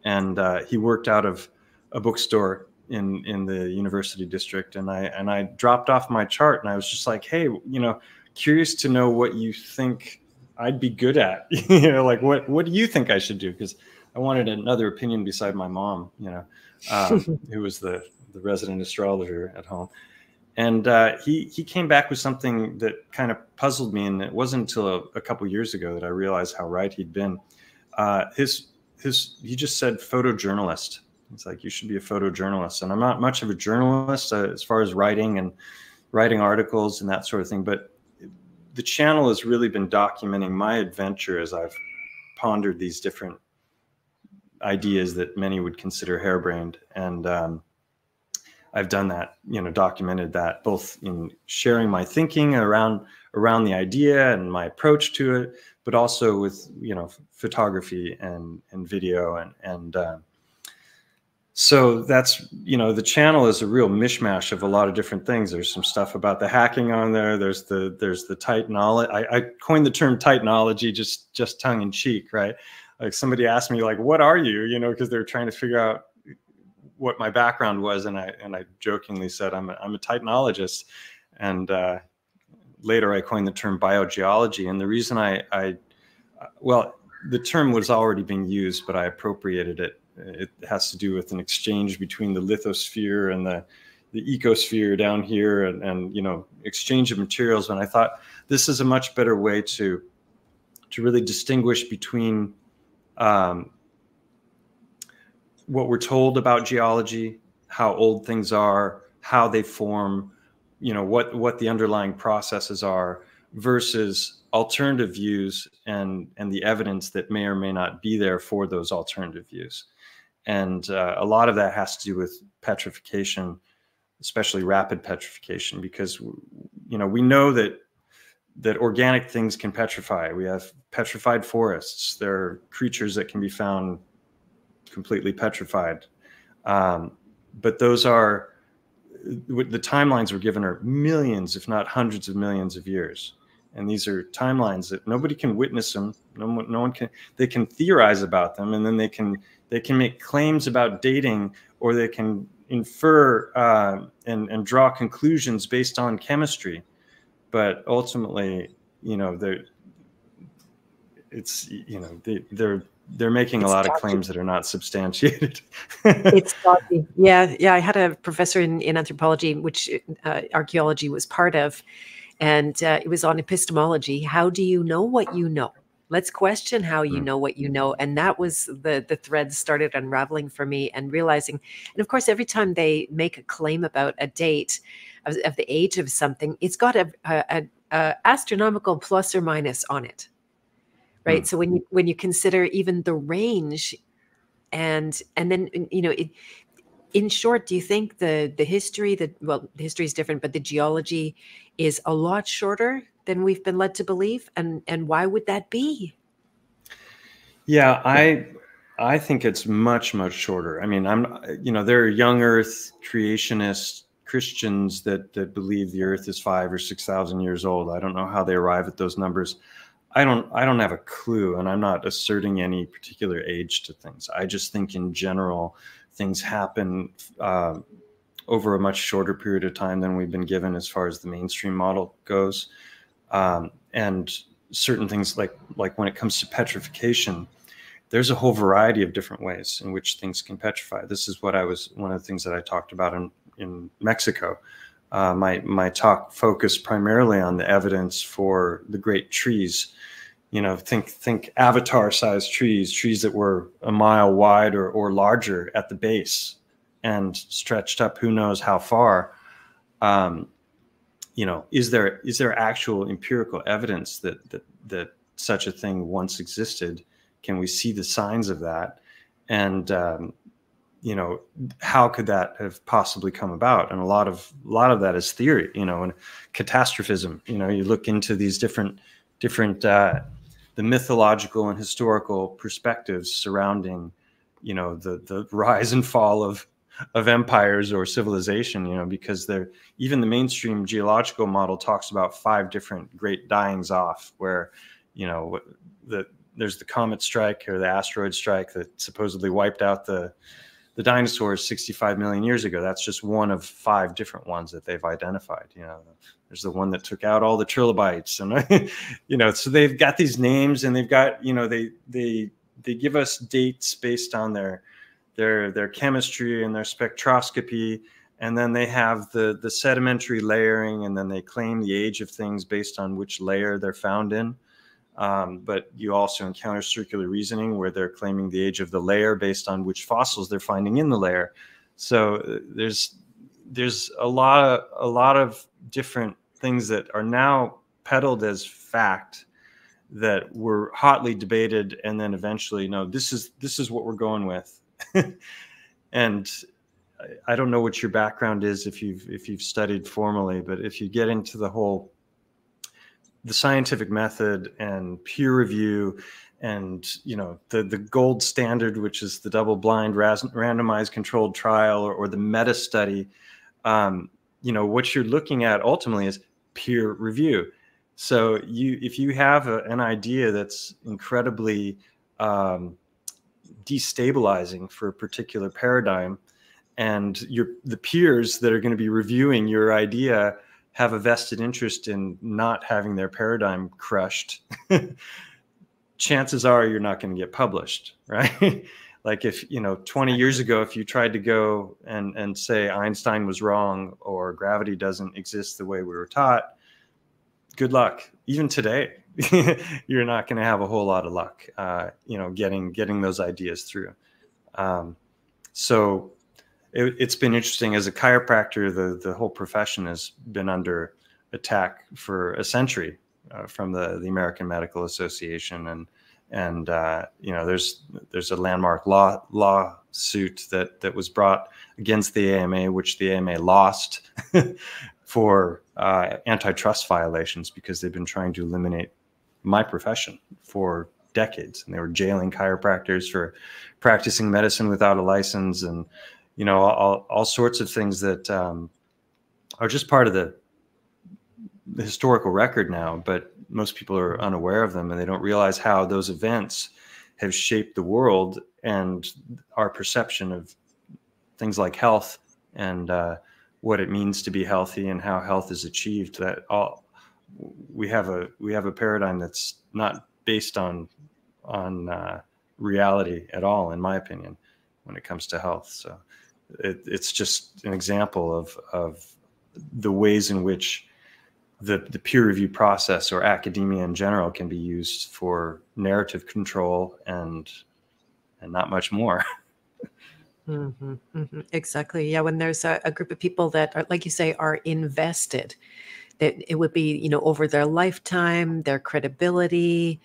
and uh, he worked out of a bookstore in in the university district. And I and I dropped off my chart, and I was just like, hey, you know, curious to know what you think I'd be good at. you know, like what what do you think I should do? Because I wanted another opinion beside my mom. You know, um, who was the the resident astrologer at home. And uh, he he came back with something that kind of puzzled me, and it wasn't until a, a couple years ago that I realized how right he'd been. Uh, his his he just said photojournalist. It's like you should be a photojournalist, and I'm not much of a journalist uh, as far as writing and writing articles and that sort of thing. But the channel has really been documenting my adventure as I've pondered these different ideas that many would consider harebrained, and um, I've done that, you know, documented that both in sharing my thinking around around the idea and my approach to it, but also with you know photography and and video and and uh, so that's you know the channel is a real mishmash of a lot of different things. There's some stuff about the hacking on there. There's the there's the titanology. I, I coined the term titanology just just tongue in cheek, right? Like somebody asked me like, "What are you?" You know, because they're trying to figure out what my background was, and I and I jokingly said I'm a, I'm a titanologist, and uh, later I coined the term biogeology. And the reason I, I well, the term was already being used, but I appropriated it. It has to do with an exchange between the lithosphere and the the ecosphere down here, and, and you know exchange of materials. And I thought this is a much better way to to really distinguish between um, what we're told about geology, how old things are, how they form, you know, what what the underlying processes are versus alternative views and and the evidence that may or may not be there for those alternative views. And uh, a lot of that has to do with petrification, especially rapid petrification, because you know we know that that organic things can petrify. We have petrified forests. There are creatures that can be found completely petrified. Um, but those are the timelines we're given are millions, if not hundreds of millions of years. And these are timelines that nobody can witness them. No one, no one can. They can theorize about them, and then they can they can make claims about dating, or they can infer uh, and and draw conclusions based on chemistry. But ultimately, you know, they're it's you know they, they're they're making it's a lot dodgy. of claims that are not substantiated. it's dodgy. Yeah, yeah. I had a professor in, in anthropology, which uh, archaeology was part of, and uh, it was on epistemology. How do you know what you know? Let's question how you mm. know what you know, and that was the the thread started unraveling for me, and realizing. And of course, every time they make a claim about a date of, of the age of something, it's got a, a, a astronomical plus or minus on it right mm. so when you when you consider even the range and and then you know it, in short do you think the the history that well the history is different but the geology is a lot shorter than we've been led to believe and and why would that be yeah i i think it's much much shorter i mean i'm you know there are young earth creationists christians that that believe the earth is five or six thousand years old i don't know how they arrive at those numbers I don't I don't have a clue, and I'm not asserting any particular age to things. I just think in general things happen uh, over a much shorter period of time than we've been given as far as the mainstream model goes. Um, and certain things like like when it comes to petrification there's a whole variety of different ways in which things can petrify. This is what i was one of the things that i talked about in in mexico. Uh, my my talk focused primarily on the evidence for the great trees. You know think think avatar sized trees trees that were a mile wide or, or larger at the base and stretched up who knows how far. Um, you know, is there is there actual empirical evidence that that that such a thing once existed? Can we see the signs of that? And um, you know, how could that have possibly come about? And a lot of a lot of that is theory, you know, and catastrophism. You know, you look into these different different uh, the mythological and historical perspectives surrounding, you know, the the rise and fall of of empires or civilization, you know, because they're even the mainstream geological model talks about five different great dyings off, where, you know, the there's the comet strike or the asteroid strike that supposedly wiped out the the dinosaurs 65 million years ago. That's just one of five different ones that they've identified. You know, there's the one that took out all the trilobites, and you know, so they've got these names, and they've got you know they they they give us dates based on their their their chemistry and their spectroscopy and then they have the the sedimentary layering and then they claim the age of things based on which layer they're found in. Um, but you also encounter circular reasoning where they're claiming the age of the layer based on which fossils they're finding in the layer. So uh, there's there's a lot of a lot of different things that are now peddled as fact that were hotly debated and then eventually no this is this is what we're going with and I don't know what your background is if you've if you've studied formally, but if you get into the whole the scientific method and peer review and you know the the gold standard which is the double blind randomized controlled trial or, or the meta study um, you know what you're looking at ultimately is peer review. So you if you have a, an idea that's incredibly um, destabilizing for a particular paradigm and your the peers that are going to be reviewing your idea have a vested interest in not having their paradigm crushed chances are you're not going to get published right? Like if you know 20 years ago if you tried to go and and say einstein was wrong or gravity doesn't exist the way we were taught good luck. Even today you're not going to have a whole lot of luck, uh, you know, getting getting those ideas through. Um, so it, has been interesting as a chiropractor. The the whole profession has been under attack for a century uh, from the the American Medical Association, and and uh, you know there's there's a landmark law lawsuit that that was brought against the AMA, which the AMA lost. for uh, antitrust violations because they've been trying to eliminate my profession for decades and they were jailing chiropractors for practicing medicine without a license and you know all, all sorts of things that um, are just part of the, the historical record now but most people are unaware of them and they don't realize how those events have shaped the world and our perception of things like health and uh, what it means to be healthy and how health is achieved that all we have a we have a paradigm that's not based on on uh, reality at all, in my opinion, when it comes to health. So it, it's just an example of of the ways in which the the peer review process or academia in general can be used for narrative control and and not much more. Mm-hmm, mm-hmm. Exactly. Yeah. When there's a, a, group of people that are, like you say, are invested that it would be you know over their lifetime their credibility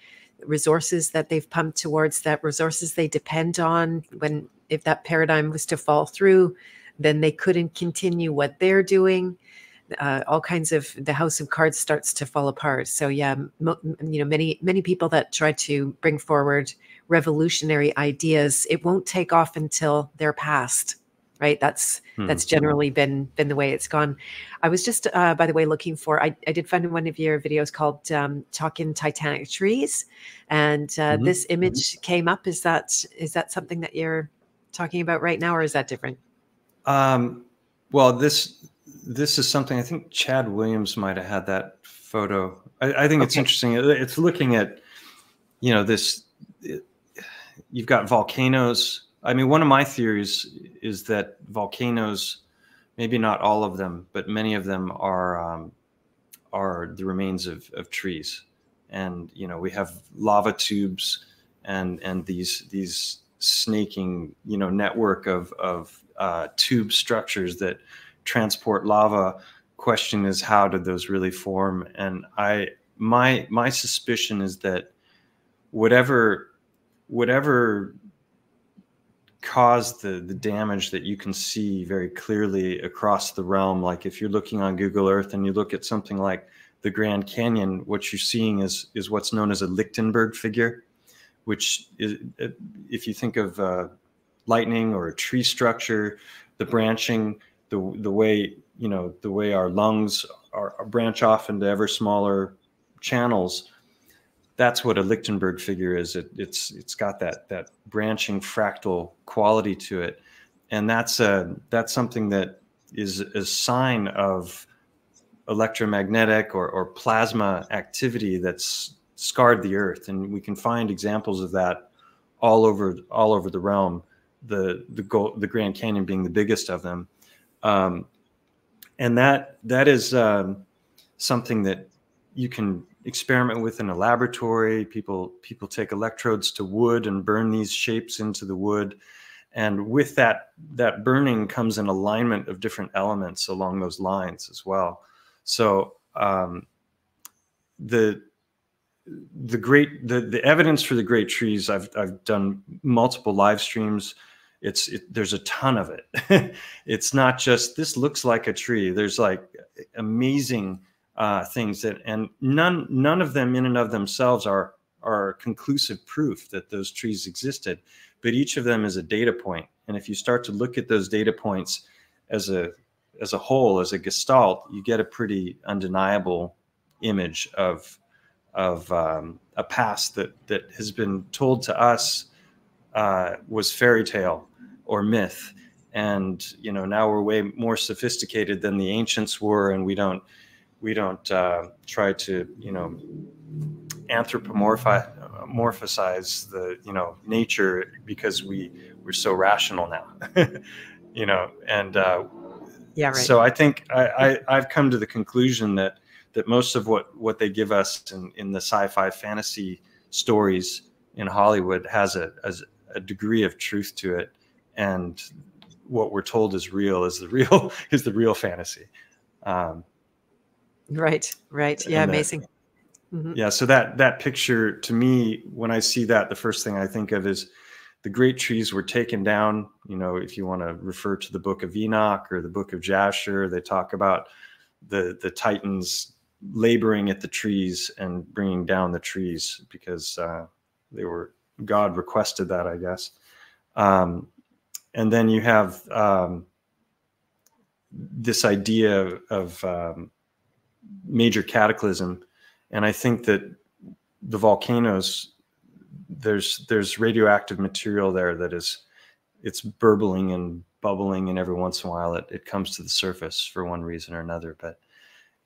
resources that they've pumped towards that resources they depend on. When if that paradigm was to fall through then they couldn't continue what they're doing. Uh, all kinds of the house of cards starts to fall apart. So yeah mo- you know many many people that try to bring forward revolutionary ideas it won't take off until they're past right that's hmm. that's generally been been the way it's gone i was just uh, by the way looking for I, I did find one of your videos called um, talking titanic trees and uh, mm-hmm. this mm-hmm. image came up is that is that something that you're talking about right now or is that different um, well this this is something i think chad williams might have had that photo I, I think okay. it's interesting. It's looking at, you know, this. It, you've got volcanoes. I mean, one of my theories is that volcanoes, maybe not all of them, but many of them are um, are the remains of, of trees. And you know, we have lava tubes and and these these snaking you know network of of uh, tube structures that transport lava. Question is, how did those really form? And I my my suspicion is that whatever whatever caused the the damage that you can see very clearly across the realm. Like if you're looking on google earth and you look at something like the grand canyon what you're seeing is is what's known as a lichtenberg figure which is if you think of uh, lightning or a tree structure the branching the the way you know the way our lungs are branch off into ever smaller channels that's what a Lichtenberg figure is. It, it's it's got that that branching fractal quality to it, and that's a that's something that is a sign of electromagnetic or, or plasma activity that's scarred the earth, and we can find examples of that all over all over the realm. The the Gold, the Grand Canyon being the biggest of them, um, and that that is um, something that you can experiment with in a laboratory. People people take electrodes to wood and burn these shapes into the wood, and with that that burning comes an alignment of different elements along those lines as well. So um, the the great the, the evidence for the great trees I've I've done multiple live streams it's it, there's a ton of it it's not just this looks like a tree there's like amazing uh, things that, and none none of them in and of themselves are are conclusive proof that those trees existed, but each of them is a data point. And if you start to look at those data points as a as a whole, as a gestalt, you get a pretty undeniable image of of um, a past that that has been told to us uh, was fairy tale or myth, and you know now we're way more sophisticated than the ancients were, and we don't we don't uh, try to you know anthropomorphize the you know nature because we we're so rational now you know and uh, yeah right. so i think I, I have come to the conclusion that that most of what what they give us in, in the sci-fi fantasy stories in hollywood has a, has a degree of truth to it and what we're told is real is the real is the real fantasy um, Right, right. Yeah, and amazing. That, mm-hmm. Yeah, so that that picture to me, when I see that, the first thing I think of is the great trees were taken down. You know, if you want to refer to the Book of Enoch or the Book of Jasher, they talk about the the Titans laboring at the trees and bringing down the trees because uh, they were God requested that, I guess. Um, and then you have um, this idea of um, major cataclysm, and I think that the volcanoes there's there's radioactive material there that is it's burbling and bubbling and every once in a while it, it comes to the surface for one reason or another. But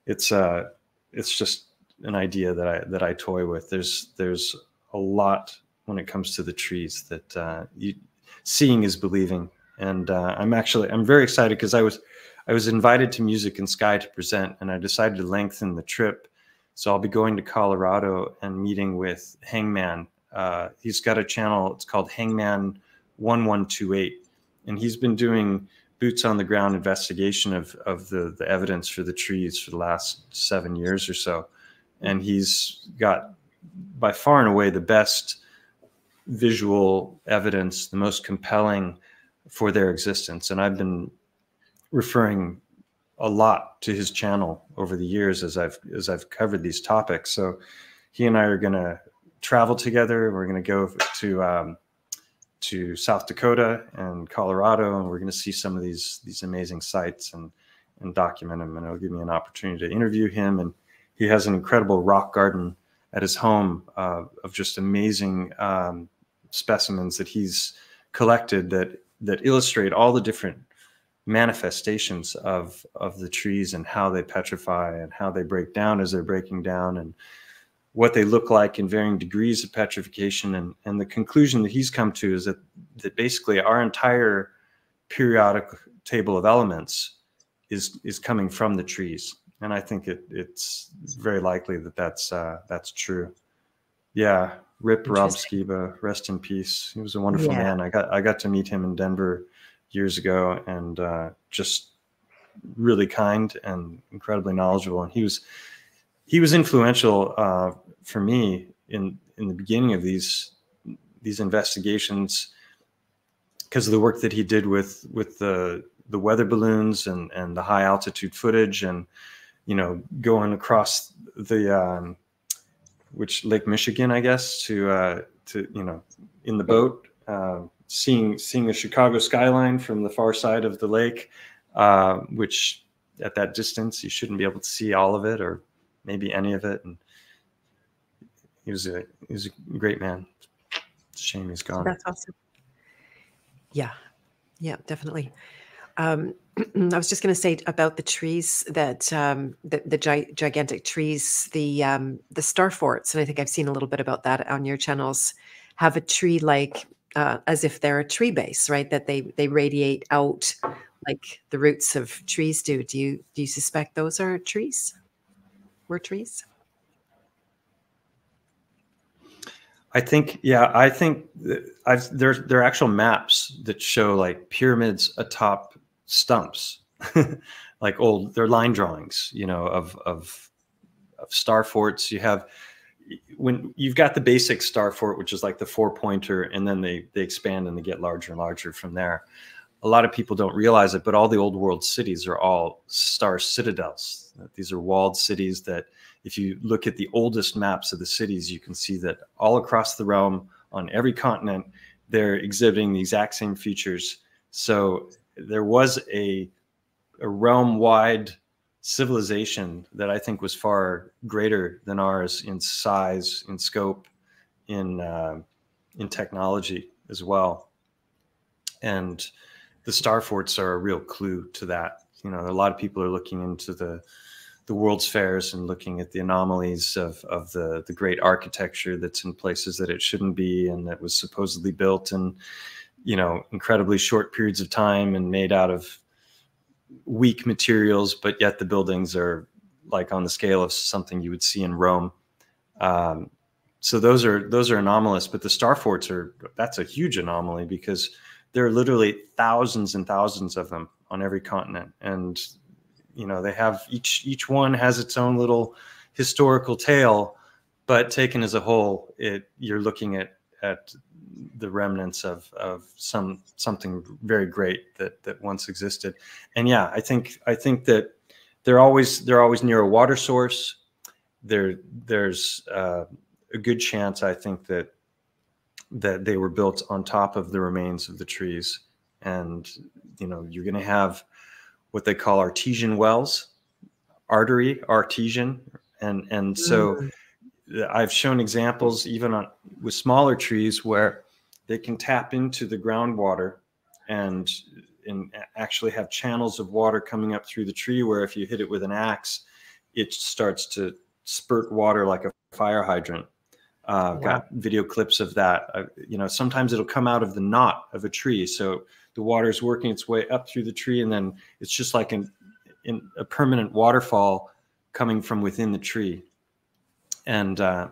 it's uh it's just an idea that i that i toy with. There's there's a lot when it comes to the trees that uh you seeing is believing. And uh, i'm actually i'm very excited because i was I was invited to Music and Sky to present, and I decided to lengthen the trip. So I'll be going to Colorado and meeting with Hangman. Uh, he's got a channel. It's called Hangman One One Two Eight, and he's been doing boots on the ground investigation of of the the evidence for the trees for the last seven years or so, and he's got by far and away the best visual evidence, the most compelling for their existence. And I've been referring a lot to his channel over the years as I've as I've covered these topics. So he and I are going to travel together. We're going to go to um, to South Dakota and Colorado, and we're going to see some of these these amazing sites and and document them. And it'll give me an opportunity to interview him. And he has an incredible rock garden at his home uh, of just amazing um, specimens that he's collected that that illustrate all the different manifestations of of the trees and how they petrify and how they break down as they're breaking down and what they look like in varying degrees of petrification. And and the conclusion that he's come to is that that basically our entire periodic table of elements is is coming from the trees. And i think it it's very likely that that's uh, that's true. Yeah. Rip rob skiba rest in peace. He was a wonderful yeah. man. I got i got to meet him in denver years ago and uh, just really kind and incredibly knowledgeable. And he was he was influential uh, for me in in the beginning of these these investigations because of the work that he did with with the the weather balloons and and the high altitude footage and you know going across the um, which Lake Michigan I guess to uh, to you know in the boat uh, seeing seeing the Chicago skyline from the far side of the lake uh, which at that distance you shouldn't be able to see all of it or maybe any of it and he was a he was a great man. Shame he's gone. That's awesome. Yeah, yeah, definitely. Um, I was just going to say about the trees that um, the, the gi- gigantic trees, the um, the star forts, and I think I've seen a little bit about that on your channels. Have a tree like uh, as if they're a tree base, right? That they they radiate out like the roots of trees do. Do you do you suspect those are trees? Were trees? I think, yeah, I think I've there there are actual maps that show like pyramids atop stumps, like old they're line drawings, you know, of of of star forts. You have when you've got the basic star fort, which is like the four pointer, and then they they expand and they get larger and larger from there. A lot of people don't realize it, but all the old world cities are all star citadels. These are walled cities that if you look at the oldest maps of the cities, you can see that all across the realm, on every continent, they're exhibiting the exact same features. So there was a, a realm wide civilization that I think was far greater than ours in size, in scope, in uh, in technology as well. And the star forts are a real clue to that. You know, a lot of people are looking into the the World's Fairs and looking at the anomalies of, of the, the great architecture that's in places that it shouldn't be and that was supposedly built in, you know, incredibly short periods of time and made out of weak materials, but yet the buildings are like on the scale of something you would see in Rome. Um, so those are those are anomalous, but the star forts are that's a huge anomaly because there are literally thousands and thousands of them on every continent, and you know they have each each one has its own little historical tale but taken as a whole it you're looking at at the remnants of of some something very great that that once existed and yeah i think i think that they're always they're always near a water source there there's uh, a good chance i think that that they were built on top of the remains of the trees and you know you're going to have what they call artesian wells, artery, artesian. And, and so mm. I've shown examples even on with smaller trees where they can tap into the groundwater and, and actually have channels of water coming up through the tree where if you hit it with an axe, it starts to spurt water like a fire hydrant. Uh, wow. Got video clips of that. Uh, you know, sometimes it'll come out of the knot of a tree. So the water is working its way up through the tree, and then it's just like an, in a permanent waterfall coming from within the tree. And uh,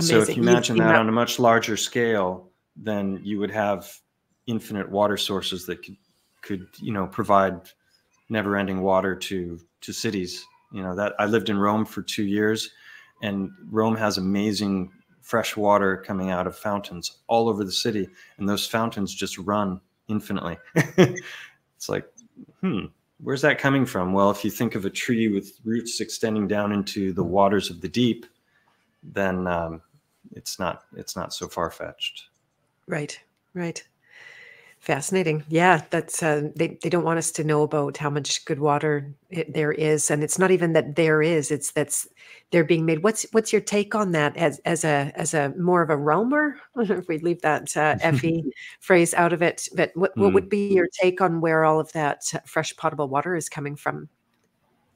so, if you imagine you, you that on a much larger scale, then you would have infinite water sources that could could you know provide never-ending water to to cities. You know that I lived in Rome for two years, and Rome has amazing fresh water coming out of fountains all over the city, and those fountains just run infinitely. it's like, hmm, where's that coming from? Well, if you think of a tree with roots extending down into the waters of the deep, then um, it's not it's not so far fetched. Right, right. Fascinating. Yeah, that's uh, they they don't want us to know about how much good water it, there is, and it's not even that there is; it's that's they're being made. What's what's your take on that as as a as a more of a realmer? if we leave that uh, FE phrase out of it, but what what would mm. be your take on where all of that fresh potable water is coming from?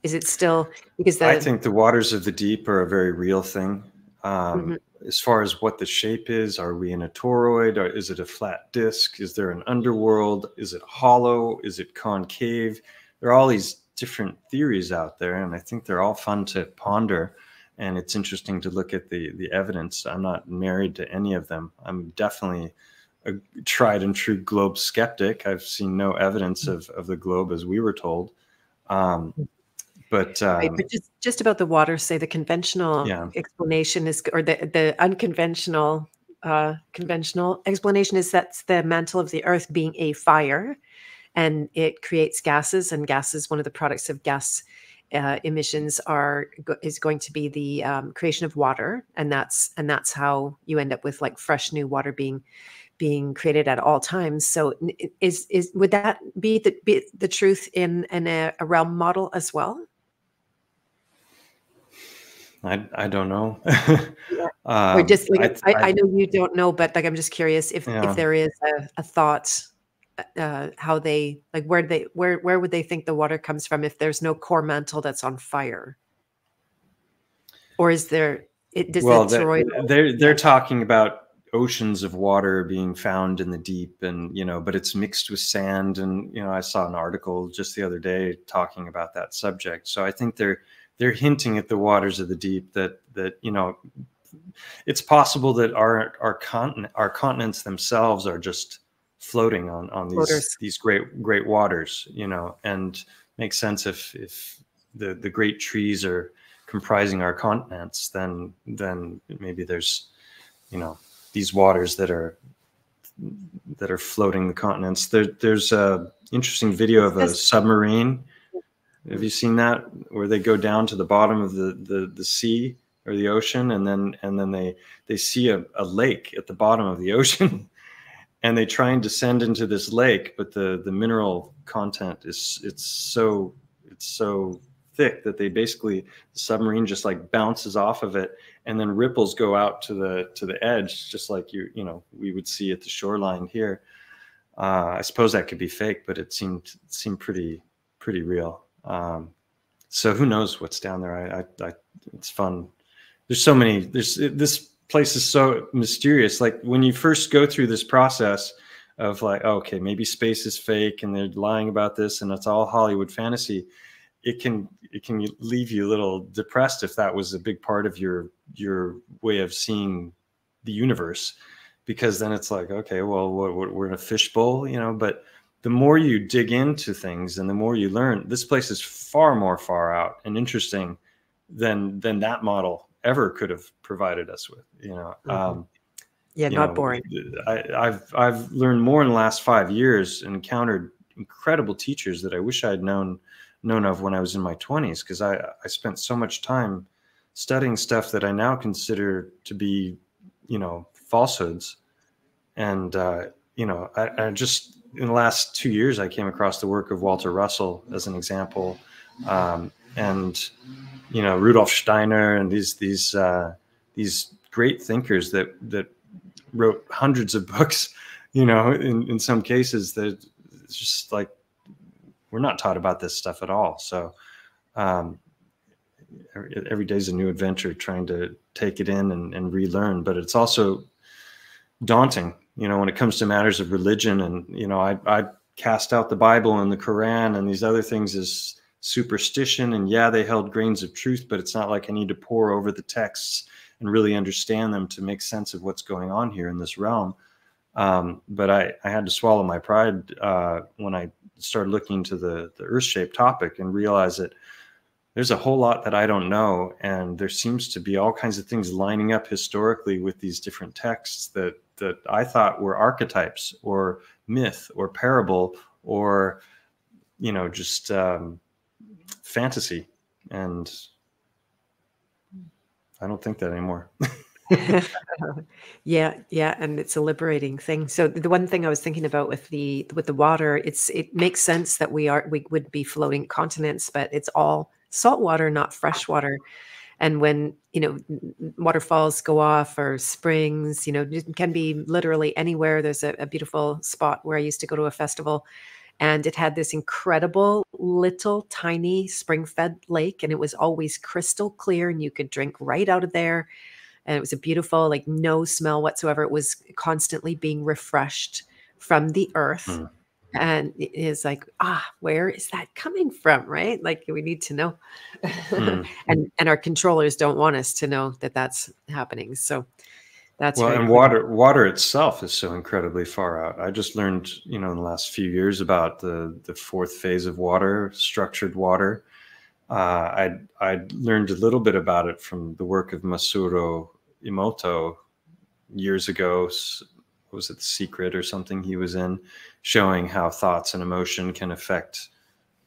Is it still because the, I think the waters of the deep are a very real thing. Um, mm-hmm. as far as what the shape is are we in a toroid? Or is it a flat disk is there an underworld? Is it hollow? Is it concave? There are all these different theories out there and i think they're all fun to ponder and it's interesting to look at the the evidence. I'm not married to any of them. I'm definitely a tried and true globe skeptic. I've seen no evidence of, of the globe as we were told. Um, but, um, right, but just just about the water, say the conventional yeah. explanation is, or the the unconventional uh, conventional explanation is that's the mantle of the earth being a fire, and it creates gases, and gases one of the products of gas uh, emissions are is going to be the um, creation of water, and that's and that's how you end up with like fresh new water being being created at all times. So is is would that be the be the truth in in a, a realm model as well? I I don't know. um, or just like I, I, I, know you don't know, but like I'm just curious if yeah. if there is a, a thought uh, how they like where they where where would they think the water comes from if there's no core mantle that's on fire, or is there it does well the they're they're talking about oceans of water being found in the deep and you know but it's mixed with sand and you know i saw an article just the other day talking about that subject so i think they're they're hinting at the waters of the deep that that you know it's possible that our our continent our continents themselves are just floating on on these Floaters. these great great waters you know and makes sense if if the the great trees are comprising our continents then then maybe there's you know these waters that are that are floating the continents there there's a interesting video of a submarine have you seen that where they go down to the bottom of the the, the sea or the ocean, and then and then they they see a, a lake at the bottom of the ocean, and they try and descend into this lake, but the the mineral content is it's so it's so thick that they basically the submarine just like bounces off of it and then ripples go out to the to the edge just like you you know we would see at the shoreline here. Uh, i suppose that could be fake but it seemed seemed pretty pretty real um, so who knows what's down there? I, I, I, it's fun. There's so many. There's this place is so mysterious. Like when you first go through this process of like, oh, okay, maybe space is fake and they're lying about this, and it's all Hollywood fantasy. It can it can leave you a little depressed if that was a big part of your your way of seeing the universe, because then it's like, okay, well, what, what, we're in a fishbowl, you know, but the more you dig into things and the more you learn, this place is far more far out and interesting than than that model ever could have provided us with. You know, mm-hmm. um, yeah, not know, boring. I, I've I've learned more in the last five years and encountered incredible teachers that I wish I had known known of when I was in my twenties because I I spent so much time studying stuff that I now consider to be you know falsehoods and uh, you know I, I just in the last two years, I came across the work of Walter Russell as an example, um, and you know Rudolf Steiner and these these uh, these great thinkers that that wrote hundreds of books. You know, in in some cases, that it's just like we're not taught about this stuff at all. So um, every, every day is a new adventure trying to take it in and, and relearn. But it's also daunting you know when it comes to matters of religion and you know i i cast out the bible and the quran and these other things as superstition and yeah they held grains of truth but it's not like i need to pour over the texts and really understand them to make sense of what's going on here in this realm um, but I, I had to swallow my pride uh, when I started looking into the, the earth shape topic and realize that there's a whole lot that I don't know. And there seems to be all kinds of things lining up historically with these different texts that that I thought were archetypes or myth or parable or you know just um, fantasy, and I don't think that anymore. yeah, yeah, and it's a liberating thing. So the one thing I was thinking about with the with the water, it's it makes sense that we are we would be floating continents, but it's all salt water, not fresh water. And when you know waterfalls go off or springs, you know, it can be literally anywhere. There's a, a beautiful spot where I used to go to a festival and it had this incredible little tiny spring fed lake and it was always crystal clear and you could drink right out of there and it was a beautiful like no smell whatsoever it was constantly being refreshed from the earth mm. And it is like ah where is that coming from right like we need to know mm. and and our controllers don't want us to know that that's happening so that's well, and cool. water water itself is so incredibly far out. I just learned, you know, in the last few years about the the fourth phase of water, structured water. Uh, I I learned a little bit about it from the work of Masaru Emoto years ago. Was it The Secret or something he was in, showing how thoughts and emotion can affect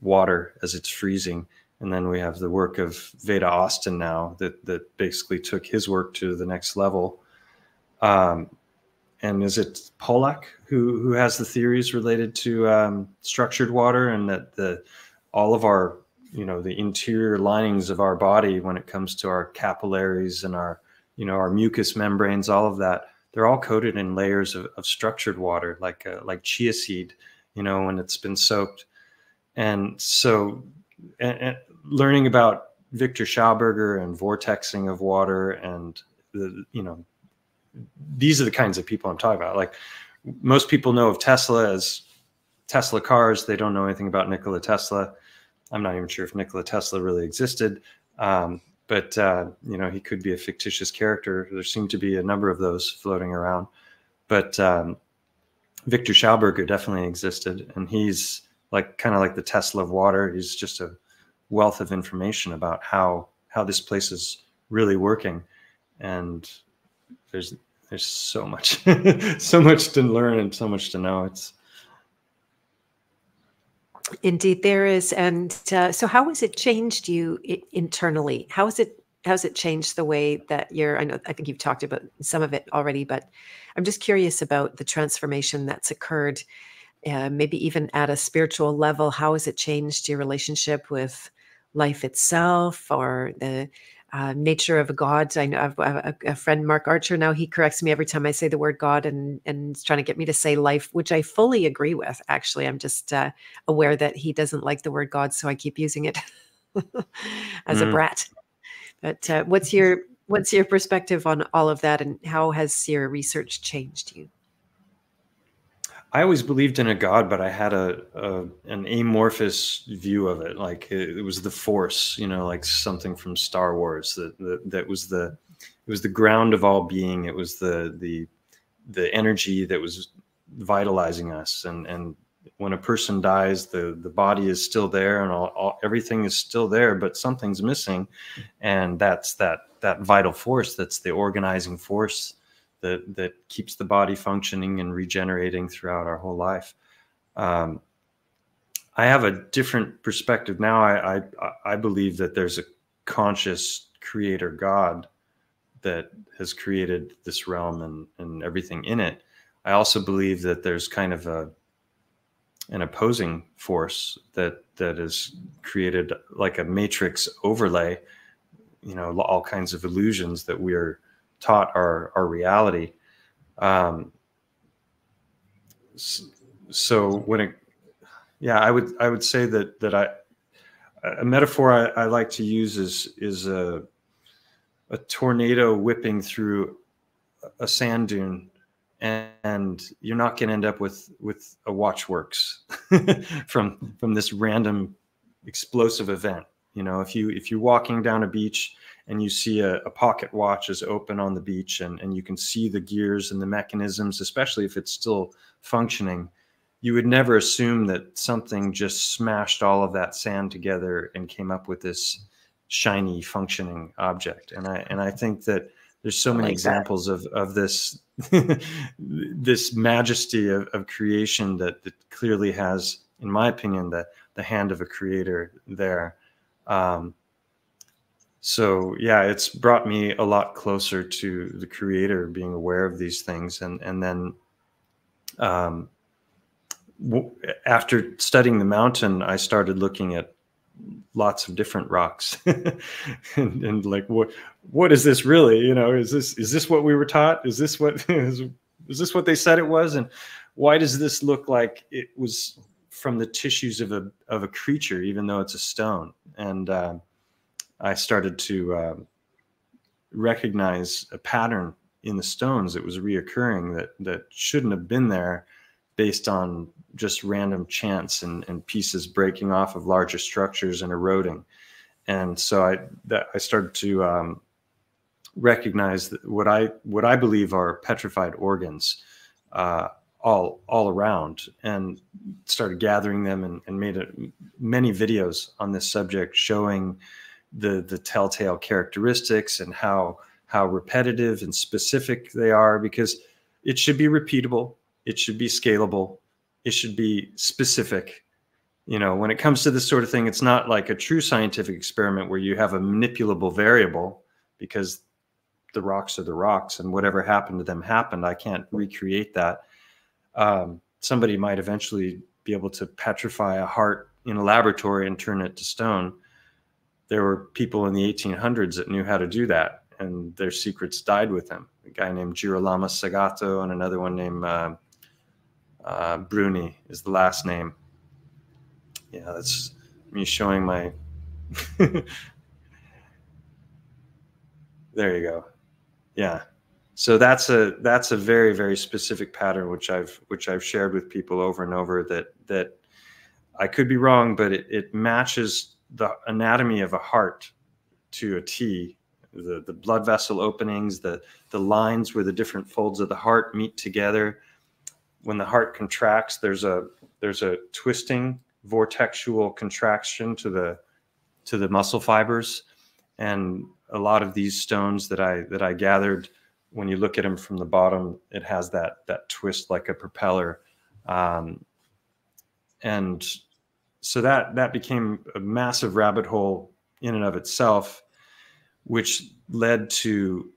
water as it's freezing. And then we have the work of Veda Austin now that that basically took his work to the next level um, and is it Pollack who who has the theories related to um, structured water and that the all of our you know the interior linings of our body when it comes to our capillaries and our you know our mucous membranes all of that they're all coated in layers of, of structured water like uh, like chia seed you know when it's been soaked and so and, and learning about Victor Schauberger and vortexing of water and the you know these are the kinds of people I'm talking about. Like most people know of Tesla as Tesla cars. They don't know anything about Nikola Tesla. I'm not even sure if Nikola Tesla really existed. Um, but uh, you know, he could be a fictitious character. There seem to be a number of those floating around. But um, Victor Schauberger definitely existed, and he's like kind of like the Tesla of water. He's just a wealth of information about how how this place is really working, and there's there's so much so much to learn and so much to know it's indeed there is. And uh, so how has it changed you internally? How has it how's it changed the way that you're i know i think you've talked about some of it already but i'm just curious about the transformation that's occurred uh, maybe even at a spiritual level. How has it changed your relationship with life itself or the uh, nature of a God. I know I've, a, a, friend, Mark Archer. Now he corrects me every time I say the word God, and and is trying to get me to say life, which I fully agree with. Actually, I'm just uh, aware that he doesn't like the word God, so I keep using it as mm. a brat. But uh, what's your what's your perspective on all of that, and how has your research changed you? I always believed in a God, but I had a, a an amorphous view of it. Like it, it, was the Force, you know, like something from Star Wars. That, that that was the it was the ground of all being. It was the the the energy that was vitalizing us. And and when a person dies, the the body is still there, and all, all everything is still there, but something's missing, and that's that that vital force. That's the organizing force that that keeps the body functioning and regenerating throughout our whole life. Um, I have a different perspective now. I, I, I believe that there's a conscious creator God that has created this realm and and everything in it. I also believe that there's kind of a an opposing force that that is created like a matrix overlay you know all kinds of illusions that we're taught our our reality. Um, so when it, yeah, I would I would say that that I a metaphor I, I like to use is is a a tornado whipping through a sand dune and, and you're not going to end up with with a watchworks from from this random explosive event you know if you if you're walking down a beach and you see a, a, pocket watch is open on the beach and, and you can see the gears and the mechanisms, especially if it's still functioning, you would never assume that something just smashed all of that sand together and came up with this shiny functioning object. And I and I think that there's so many like examples of, of this this majesty of, of creation that, that clearly has, in my opinion, the the hand of a creator there. Um, so yeah, it's brought me a lot closer to the creator, being aware of these things, and and then um, after studying the mountain, I started looking at lots of different rocks. And, and, like what what is this really? You know is this is this what we were taught? Is this what is, is this what they said it was? And why does this look like it was from the tissues of a of a creature even though it's a stone? And uh, I started to uh, recognize a pattern in the stones that was reoccurring that that shouldn't have been there based on just random chance and, and pieces breaking off of larger structures and eroding. And so I that I started to um, recognize what I what I believe are petrified organs uh, all all around, and started gathering them and, and made a, many videos on this subject showing the the telltale characteristics and how how repetitive and specific they are because it should be repeatable it should be scalable it should be specific. You know when it comes to this sort of thing it's not like a true scientific experiment where you have a manipulable variable because the rocks are the rocks and whatever happened to them happened. I can't recreate that. Um, somebody might eventually be able to petrify a heart in a laboratory and turn it to stone there were people in the 1800s that knew how to do that, and their secrets died with them. A guy named Girolamo Segato and another one named uh, uh, Bruni is the last name. Yeah, that's me showing my. there you go. Yeah, so that's a that's a very very specific pattern which I've which I've shared with people over and over that that I could be wrong, but it, it matches the anatomy of a heart to a T, the, the blood vessel openings, the, the lines where the different folds of the heart meet together. When the heart contracts, there's a there's a twisting vortexual contraction to the to the muscle fibers, and a lot of these stones that I that I gathered, when you look at them from the bottom, it has that that twist like a propeller, um, and so that that became a massive rabbit hole in and of itself which led to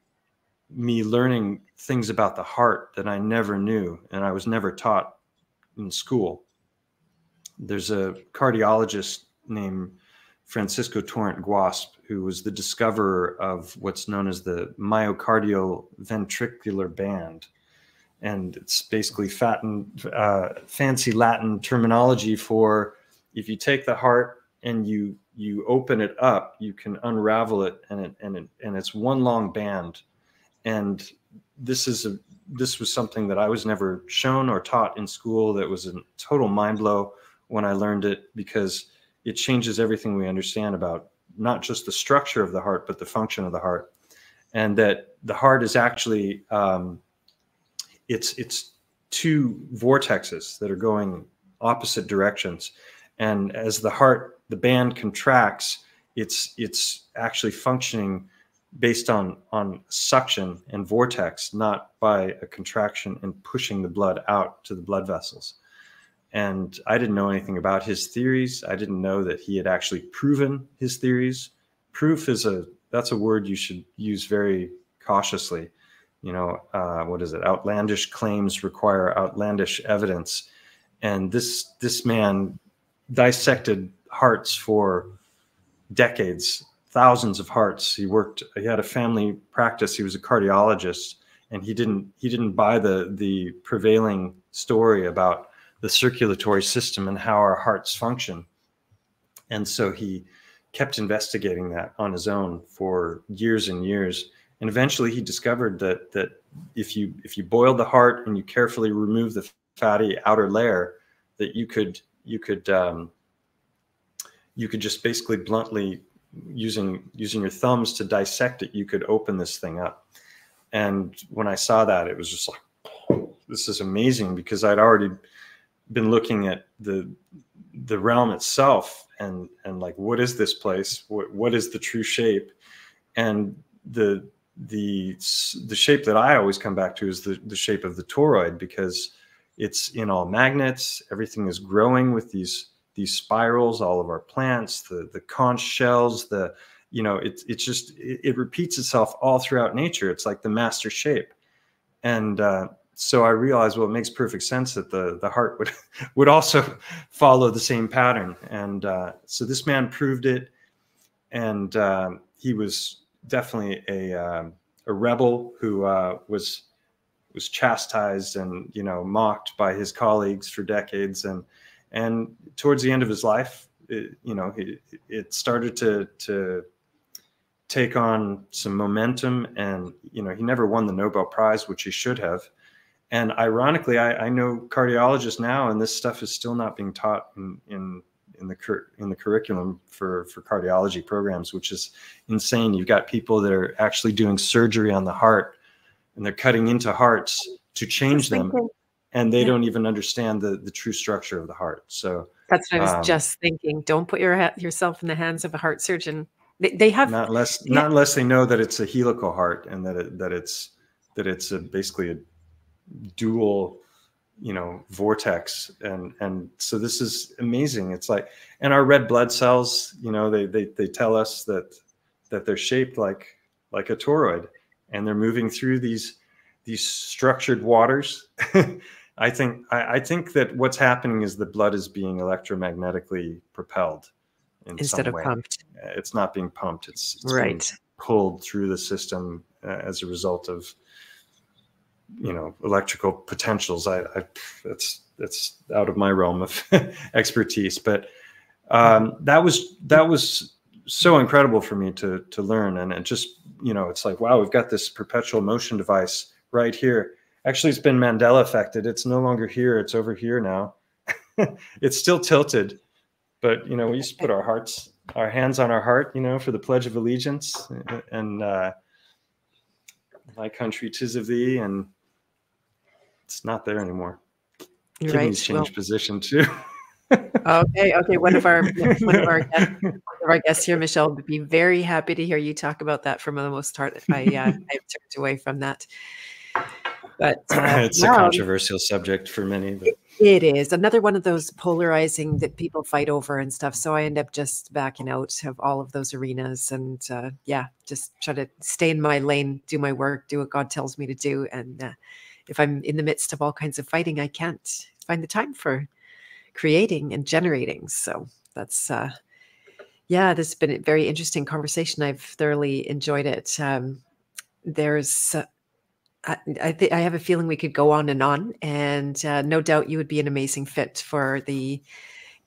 me learning things about the heart that I never knew and I was never taught in school. There's a cardiologist named Francisco Torrent Guasp, who was the discoverer of what's known as the myocardial ventricular band. And it's basically uh, fancy Latin terminology for if you take the heart and you you open it up, you can unravel it, and it and it and it's one long band. And this is a this was something that I was never shown or taught in school. That was a total mind blow when I learned it because it changes everything we understand about not just the structure of the heart, but the function of the heart, and that the heart is actually um, it's it's two vortexes that are going opposite directions and as the heart the band contracts it's it's actually functioning based on on suction and vortex not by a contraction and pushing the blood out to the blood vessels. And i didn't know anything about his theories. I didn't know that he had actually proven his theories. Proof is a that's a word you should use very cautiously. You know uh, what is it? Outlandish claims require outlandish evidence. And this this man dissected hearts for decades, thousands of hearts. He worked. He had a family practice. He was a cardiologist, and he didn't he didn't buy the the prevailing story about the circulatory system and how our hearts function. And so he kept investigating that on his own for years and years. And eventually he discovered that that if you if you boil the heart and you carefully remove the fatty outer layer, that you could you could um, you could just basically bluntly using using your thumbs to dissect it you could open this thing up. And when i saw that it was just like this is amazing because i'd already been looking at the the realm itself and and like what is this place? What what is the true shape? And the the the shape that i always come back to is the the shape of the toroid because it's in all magnets. Everything is growing with these these spirals. All of our plants, the the conch shells, the you know, it's it's just it, it, repeats itself all throughout nature. It's like the master shape, and uh, so I realized, well, it makes perfect sense that the the heart would would also follow the same pattern, and uh, so this man proved it, and uh, he was definitely a um, a rebel who uh, was was chastised and you know mocked by his colleagues for decades. And and towards the end of his life it, you know it, it started to to take on some momentum and you know he never won the nobel prize which he should have. And ironically i, I know cardiologists now and this stuff is still not being taught in in in the cur- in the curriculum for for cardiology programs which is insane. You've got people that are actually doing surgery on the heart and they're cutting into hearts to change them and they yeah. don't even understand the the true structure of the heart. So that's what i was um, just thinking. Don't put your yourself in the hands of a heart surgeon. They, they have not unless yeah. not unless they know that it's a helical heart and that it that it's that it's a, basically a dual you know vortex. And and so this is amazing. It's like and our red blood cells you know they they, they tell us that that they're shaped like like a toroid and they're moving through these these structured waters. I think I, I, think that what's happening is the blood is being electromagnetically propelled instead of way. pumped. It's not being pumped it's, it's right. pulled through the system uh, as a result of you know electrical potentials. I, I it's it's out of my realm of expertise but um, that was that was so incredible for me to to learn. And it just you know it's like wow we've got this perpetual motion device right here. Actually it's been mandela affected. It's no longer here. It's over here now. It's still tilted. But you know we used to put our hearts our hands on our heart you know for the pledge of allegiance. And uh, my country tis of thee. And it's not there anymore. You're Kidneys right. changed well, position too. okay, okay. One of our one of our guests, one of our guests here, Michelle, would be very happy to hear you talk about that. For the most part, I uh, I've turned away from that. But uh, it's a controversial subject for many. But. It is another one of those polarizing that people fight over and stuff. So I end up just backing out of all of those arenas, and uh, yeah, just try to stay in my lane, do my work, do what God tells me to do, and uh, if I'm in the midst of all kinds of fighting, I can't find the time for creating and generating. So that's uh yeah, this has been a very interesting conversation. I've thoroughly enjoyed it. Um, there's uh, I, I, th- I have a feeling we could go on and on, and uh, no doubt you would be an amazing fit for the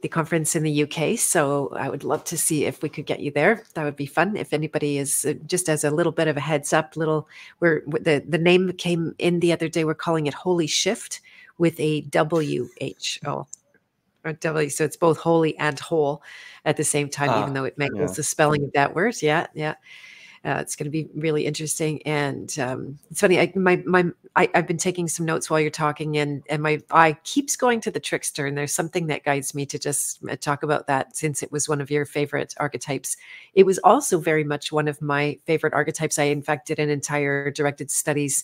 the conference in the UK. So I would love to see if we could get you there. That would be fun. If anybody is uh, just as a little bit of a heads up, little where the the name came in the other day. We're calling it Holy Shift with a W H O or W. So it's both holy and whole at the same time, even ah, though it makes yeah. the spelling of that word. Yeah, yeah. Uh, it's going to be really interesting, and um, it's funny. I, my my I, have been taking some notes while you're talking, and and my eye keeps going to the trickster, and there's something that guides me to just uh, talk about that since it was one of your favorite archetypes. It was also very much one of my favorite archetypes. I in fact did an entire directed studies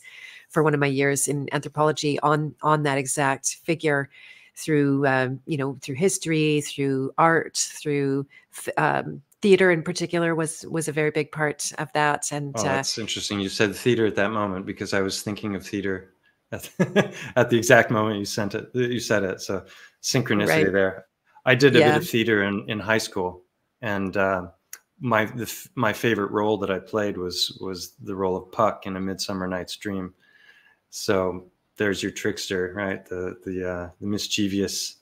for one of my years in anthropology on on that exact figure through um, you know through history through art through um, theater in particular was was a very big part of that and oh, that's uh, interesting you said theater at that moment because i was thinking of theater at, at the exact moment you sent it you said it so synchronicity right. there i did a yeah. bit of theater in, in high school and uh, my the, my favorite role that i played was was the role of puck in a midsummer night's dream so there's your trickster right the the uh, the mischievous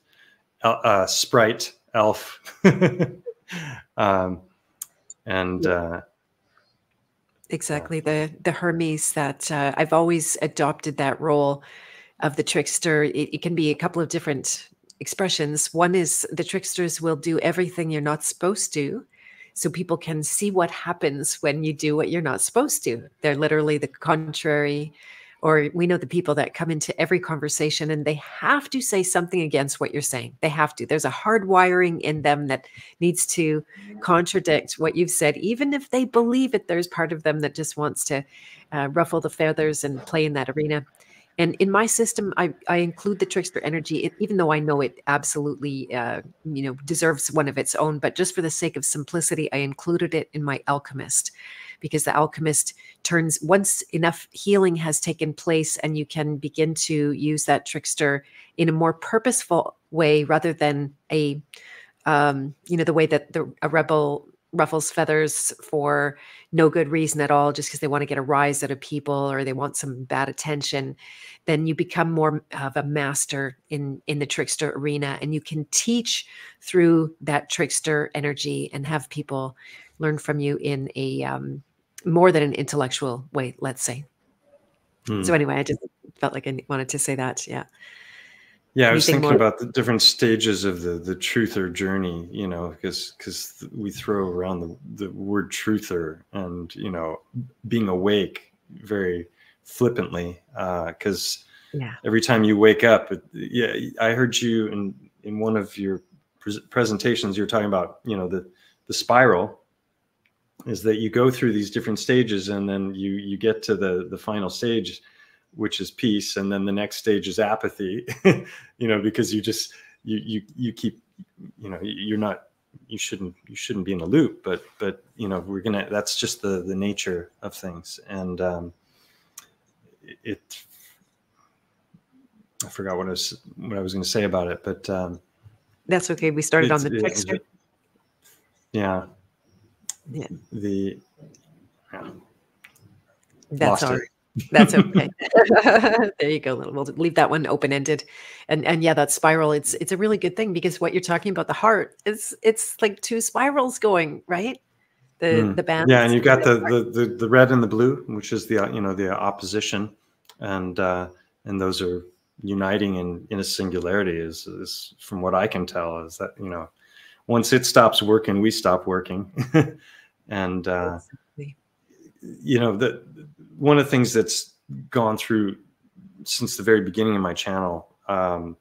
uh, sprite elf um, and uh, exactly the the Hermes that uh, I've always adopted that role of the trickster. It, it, can be a couple of different expressions. One is the tricksters will do everything you're not supposed to. So people can see what happens when you do what you're not supposed to. They're literally the contrary or we know the people that come into every conversation and they have to say something against what you're saying. They have to. There's a hard wiring in them that needs to contradict what you've said, even if they believe it. There's part of them that just wants to uh, ruffle the feathers and play in that arena. And in my system, I, I include the trickster energy, even though I know it absolutely, uh, you know, deserves one of its own. But just for the sake of simplicity, I included it in my alchemist, because the alchemist turns once enough healing has taken place, and you can begin to use that trickster in a more purposeful way rather than a, um, you know, the way that the a rebel ruffles feathers for no good reason at all, just because they want to get a rise out of people or they want some bad attention, then you become more of a master in in the trickster arena, and you can teach through that trickster energy and have people learn from you in a um, more than an intellectual way, let's say. Hmm. So anyway, I just felt like I wanted to say that. Yeah. Yeah, I was thinking more? about the different stages of the the truther journey, you know, because because we throw around the the word truther and you know being awake very flippantly because uh, yeah. every time you wake up, it, yeah, I heard you in in one of your pre presentations, you're talking about you know the the spiral is that you go through these different stages and then you you get to the the final stage which is peace. And then the next stage is apathy you know because you just you you you keep you know you're not you shouldn't you shouldn't be in a loop but but you know we're gonna that's just the the nature of things. And um it i forgot what i was what i was going to say about it but um that's okay. We started on the text yeah yeah the yeah that's all right that's okay. there you go. We'll leave that one open ended, and and yeah, that spiral. It's it's a really good thing because what you're talking about, the heart, is it's like two spirals going right. The mm. the band. Yeah, and you've got the, the the the red and the blue, which is the you know the opposition, and uh, and those are uniting in in a singularity. Is is from what I can tell is that you know once it stops working, we stop working, and uh, you know that one of the things that's gone through since the very beginning of my channel um,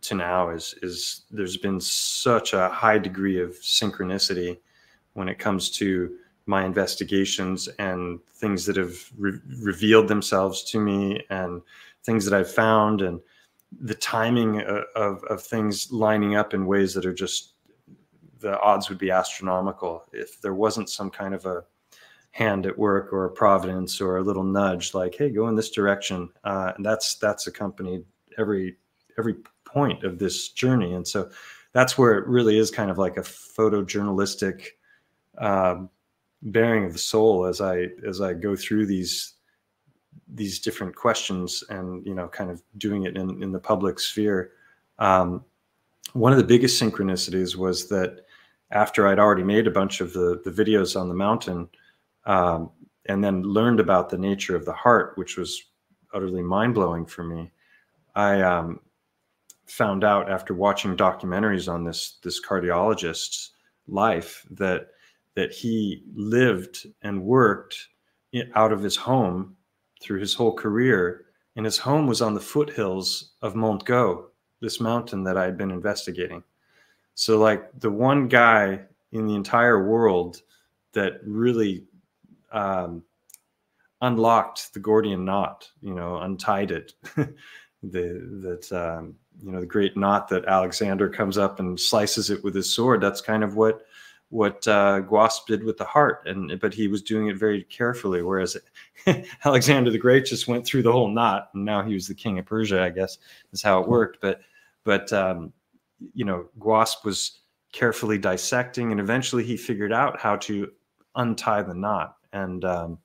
to now is is there's been such a high degree of synchronicity when it comes to my investigations and things that have re revealed themselves to me and things that I've found and the timing of, of, of things lining up in ways that are just the odds would be astronomical. If there wasn't some kind of a hand at work or a providence or a little nudge like hey go in this direction uh, and that's that's accompanied every every point of this journey. And so that's where it really is kind of like a photojournalistic uh, bearing of the soul as i as i go through these these different questions and you know kind of doing it in in the public sphere. Um, one of the biggest synchronicities was that after i'd already made a bunch of the the videos on the mountain um, and then learned about the nature of the heart, which was utterly mind blowing for me. I um, found out after watching documentaries on this this cardiologist's life that that he lived and worked out of his home through his whole career, and his home was on the foothills of Montgó, this mountain that I had been investigating. So, like the one guy in the entire world that really um, unlocked the Gordian knot, you know, untied it. the that um, you know the great knot that Alexander comes up and slices it with his sword. That's kind of what what uh, Guasp did with the heart, and but he was doing it very carefully. Whereas Alexander the Great just went through the whole knot, and now he was the king of Persia. I guess is how it worked. But but um, you know, Guasp was carefully dissecting, and eventually he figured out how to untie the knot and um,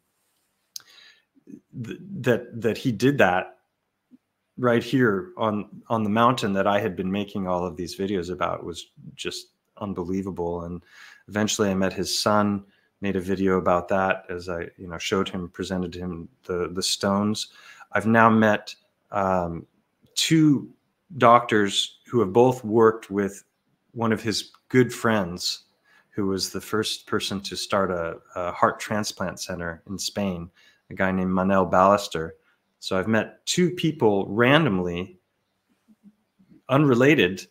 th- that that he did that right here on on the mountain that I had been making all of these videos about was just unbelievable. And eventually, I met his son, made a video about that as I you know showed him, presented him the the stones. I've now met um, two doctors who have both worked with one of his good friends who was the first person to start a, a heart transplant center in Spain, a guy named Manel Ballester. So I've met two people randomly, unrelated,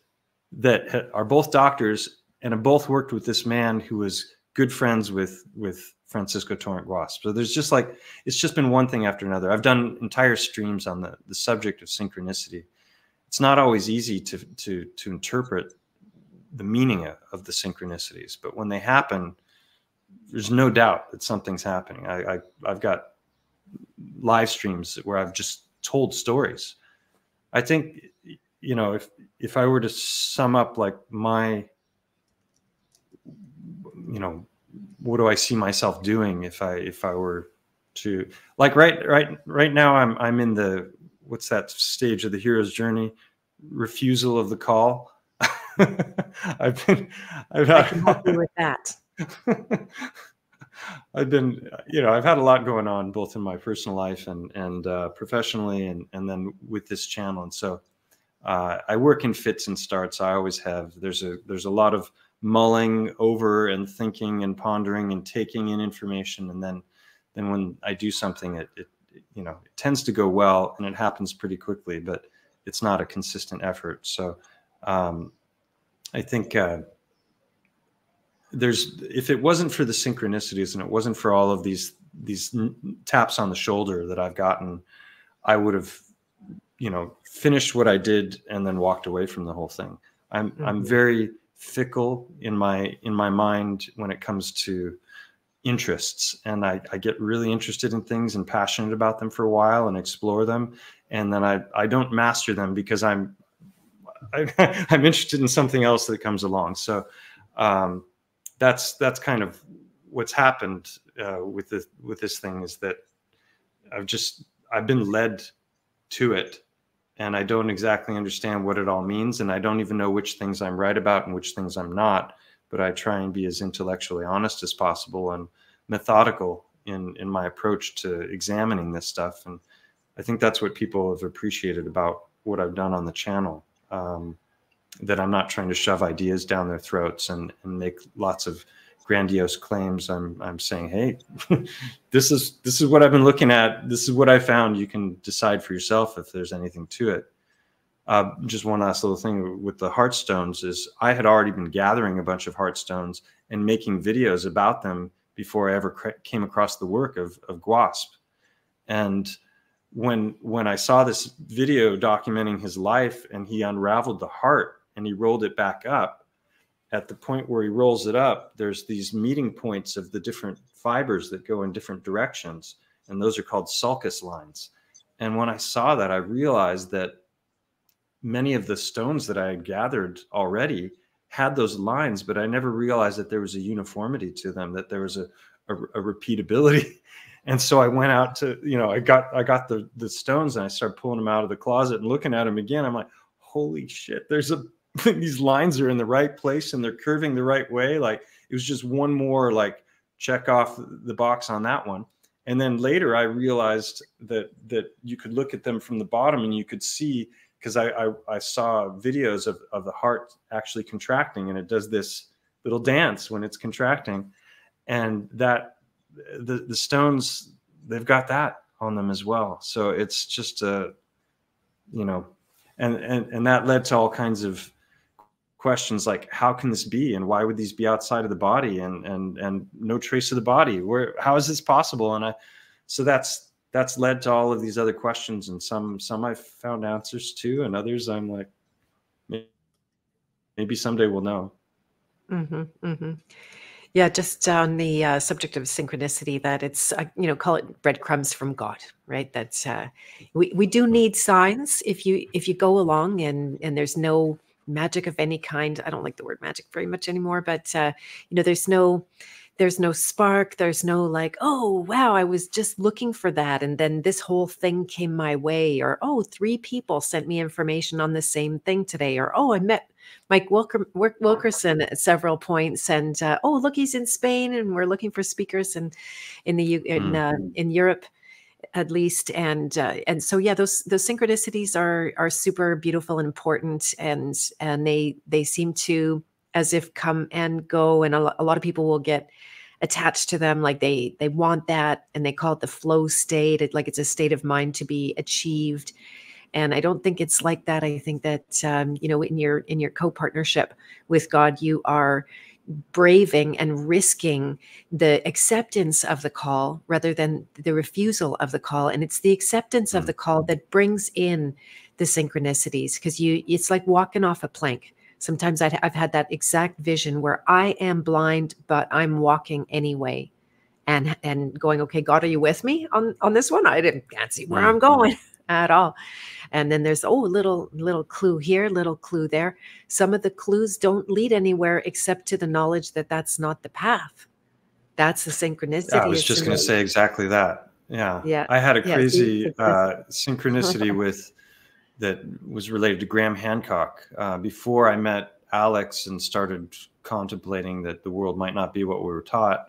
that are both doctors and have both worked with this man who was good friends with with Francisco Torrent Guasp. So there's just like it's just been one thing after another. I've done entire streams on the the subject of synchronicity. It's not always easy to to to interpret the meaning of, the synchronicities, but when they happen, there's no doubt that something's happening. I, I I've got live streams where I've just told stories. I think you know if if I were to sum up like my you know what do I see myself doing if I if I were to like right right right now I'm I'm in the what's that stage of the hero's journey? Refusal of the call. I've been I've had, I can help you with that. I've been you know I've had a lot going on both in my personal life and and uh, professionally and and then with this channel. And so uh, I work in fits and starts. I always have there's a there's a lot of mulling over and thinking and pondering and taking in information. And then then when i do something it, it you know it tends to go well and it happens pretty quickly but it's not a consistent effort so um, i think uh, there's if it wasn't for the synchronicities and it wasn't for all of these these taps on the shoulder that i've gotten i would have you know finished what i did and then walked away from the whole thing i'm mm-hmm. i'm very fickle in my in my mind when it comes to interests and I, I get really interested in things and passionate about them for a while and explore them and then i i don't master them because i'm I, i'm interested in something else that comes along so um, that's that's kind of what's happened uh, with this with this thing is that i've just i've been led to it and I don't exactly understand what it all means. And I don't even know which things I'm right about and which things I'm not. But I try and be as intellectually honest as possible and methodical in, in my approach to examining this stuff. And I think that's what people have appreciated about what I've done on the channel. Um, that I'm not trying to shove ideas down their throats and, and make lots of grandiose claims. I'm I'm saying, hey, this is this is what I've been looking at. This is what I found. You can decide for yourself if there's anything to it. Uh, just one last little thing with the heartstones is I had already been gathering a bunch of heartstones and making videos about them before I ever came across the work of of Guasp. And when when I saw this video documenting his life and he unraveled the heart and he rolled it back up, at the point where he rolls it up, there's these meeting points of the different fibers that go in different directions. And those are called sulcus lines. And when I saw that, I realized that many of the stones that I had gathered already had those lines, but I never realized that there was a uniformity to them, that there was a, a, a repeatability. And so I went out to, you know, I got I got the the stones and I started pulling them out of the closet and looking at them again. I'm like, holy shit, there's a these lines are in the right place and they're curving the right way. Like it was just one more like check off the box on that one. And then later I realized that that you could look at them from the bottom and you could see because I, I, I saw videos of, of the heart actually contracting and it does this little dance when it's contracting. And that the the stones they've got that on them as well. So it's just a you know and and and that led to all kinds of questions like how can this be and why would these be outside of the body and and and no trace of the body where how is this possible and i so that's that's led to all of these other questions and some some i've found answers to and others i'm like maybe someday we'll know mm-hmm, mm-hmm. yeah just on the uh, subject of synchronicity that it's uh, you know call it breadcrumbs from god right that's uh, we, we do need signs if you if you go along and and there's no magic of any kind. I don't like the word magic very much anymore, but uh, you know, there's no there's no spark there's no like oh wow i was just looking for that and then this whole thing came my way or oh three people sent me information on the same thing today or oh i met mike Wilker- wilkerson at several points and uh, oh look he's in spain and we're looking for speakers in in the in, uh, mm-hmm. in europe at least and uh, and so yeah those those synchronicities are are super beautiful and important and and they they seem to as if come and go and a, a lot of people will get attached to them like they they want that and they call it the flow state it, like it's a state of mind to be achieved. And i don't think it's like that. I think that um, you know in your in your co-partnership with god you are braving and risking the acceptance of the call rather than the refusal of the call. And it's the acceptance mm. of the call that brings in the synchronicities because you it's like walking off a plank sometimes i have had that exact vision where i am blind but i'm walking anyway. And and going okay god are you with me on on this one? I didn't can't see where i'm going at all. And then there's oh little little clue here little clue there. Some of the clues don't lead anywhere except to the knowledge that that's not the path. That's the synchronicity yeah, i was just going to say exactly that. Yeah. Yeah. I had a crazy yeah, uh, synchronicity with that was related to graham hancock uh, before i met alex and started contemplating that the world might not be what we were taught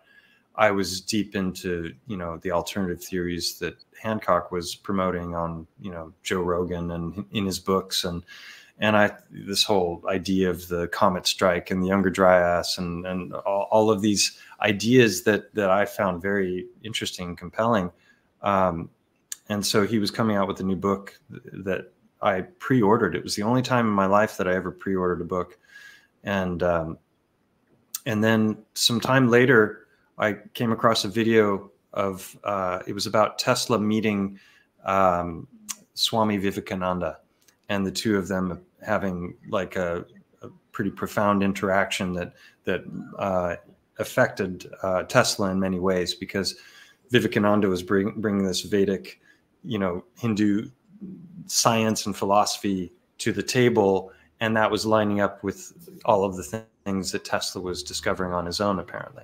I was deep into you know the alternative theories that Hancock was promoting on you know Joe Rogan and in his books and and I this whole idea of the comet strike and the Younger Dryas and and all, all of these ideas that that I found very interesting and compelling. Um, and so he was coming out with a new book that I pre-ordered. It was the only time in my life that I ever pre-ordered a book, and um, and then some time later I came across a video of uh, it was about Tesla meeting um, Swami Vivekananda, and the two of them having like a, a pretty profound interaction that that uh, affected uh, Tesla in many ways because Vivekananda was bring, bringing this Vedic, you know, Hindu science and philosophy to the table, and that was lining up with all of the th things that Tesla was discovering on his own, apparently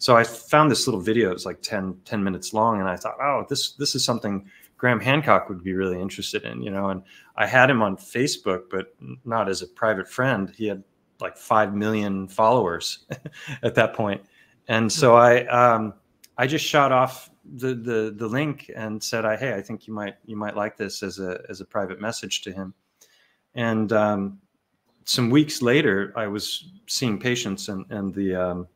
so I found this little video. It was like 10, 10 minutes long. And I thought, oh, this, this is something Graham Hancock would be really interested in, you know, and I had him on Facebook, but not as a private friend. He had like 5 million followers at that point. And so I, um, I just shot off the, the, the link and said, I, Hey, I think you might, you might like this as a, as a private message to him. And, um, some weeks later, I was seeing patients and, and the, um,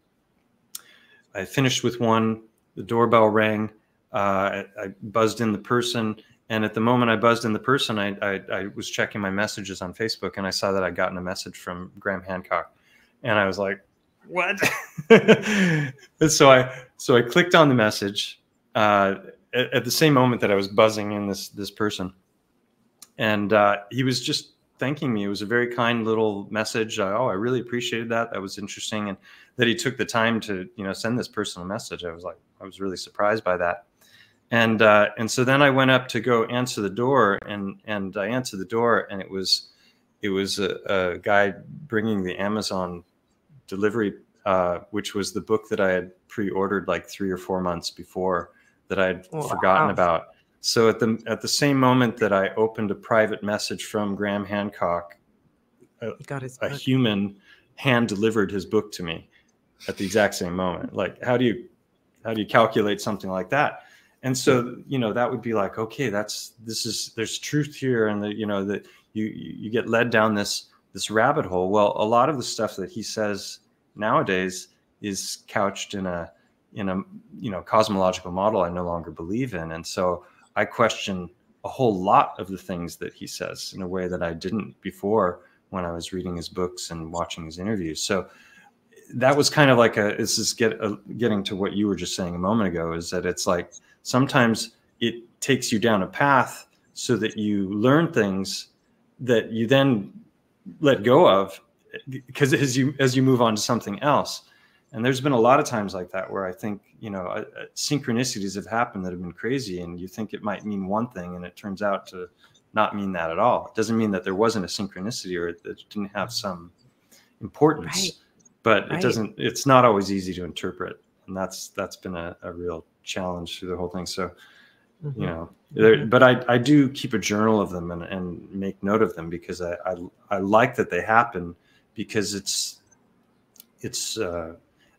I finished with one. The doorbell rang. Uh, I, I, buzzed in the person, and at the moment I buzzed in the person, I, I, I was checking my messages on Facebook, and I saw that I'd gotten a message from Graham Hancock, and I was like, "What?" so I so I clicked on the message uh, at, at, the same moment that I was buzzing in this this person, and uh, he was just thanking me. It was a very kind little message. oh, I really appreciated that. That was interesting, and that he took the time to you know send this personal message. I was like, I was really surprised by that. And uh, and so then I went up to go answer the door, and and I answered the door, and it was it was a, a guy bringing the Amazon delivery, uh, which was the book that I had pre-ordered like three or four months before that I'd oh, forgotten about. So at the at the same moment that I opened a private message from Graham Hancock, a, a human hand delivered his book to me at the exact same moment. Like, how do you how do you calculate something like that? And so, you know, that would be like, okay, that's this is there's truth here, and you know that you you get led down this this rabbit hole. Well, a lot of the stuff that he says nowadays is couched in a in a you know cosmological model I no longer believe in, and so I question a whole lot of the things that he says in a way that I didn't before when I was reading his books and watching his interviews. So that was kind of like a this is get a, getting to what you were just saying a moment ago is that it's like sometimes it takes you down a path so that you learn things that you then let go of because as you as you move on to something else and there's been a lot of times like that where i think you know uh, uh synchronicities have happened that have been crazy and you think it might mean one thing and it turns out to not mean that at all it doesn't mean that there wasn't a synchronicity or that it didn't have some importance right but right. it doesn't it's not always easy to interpret and that's that's been a, a real challenge through the whole thing so mm-hmm. you know there, but I, I do keep a journal of them and, and make note of them because I, I, I like that they happen because it's it's uh,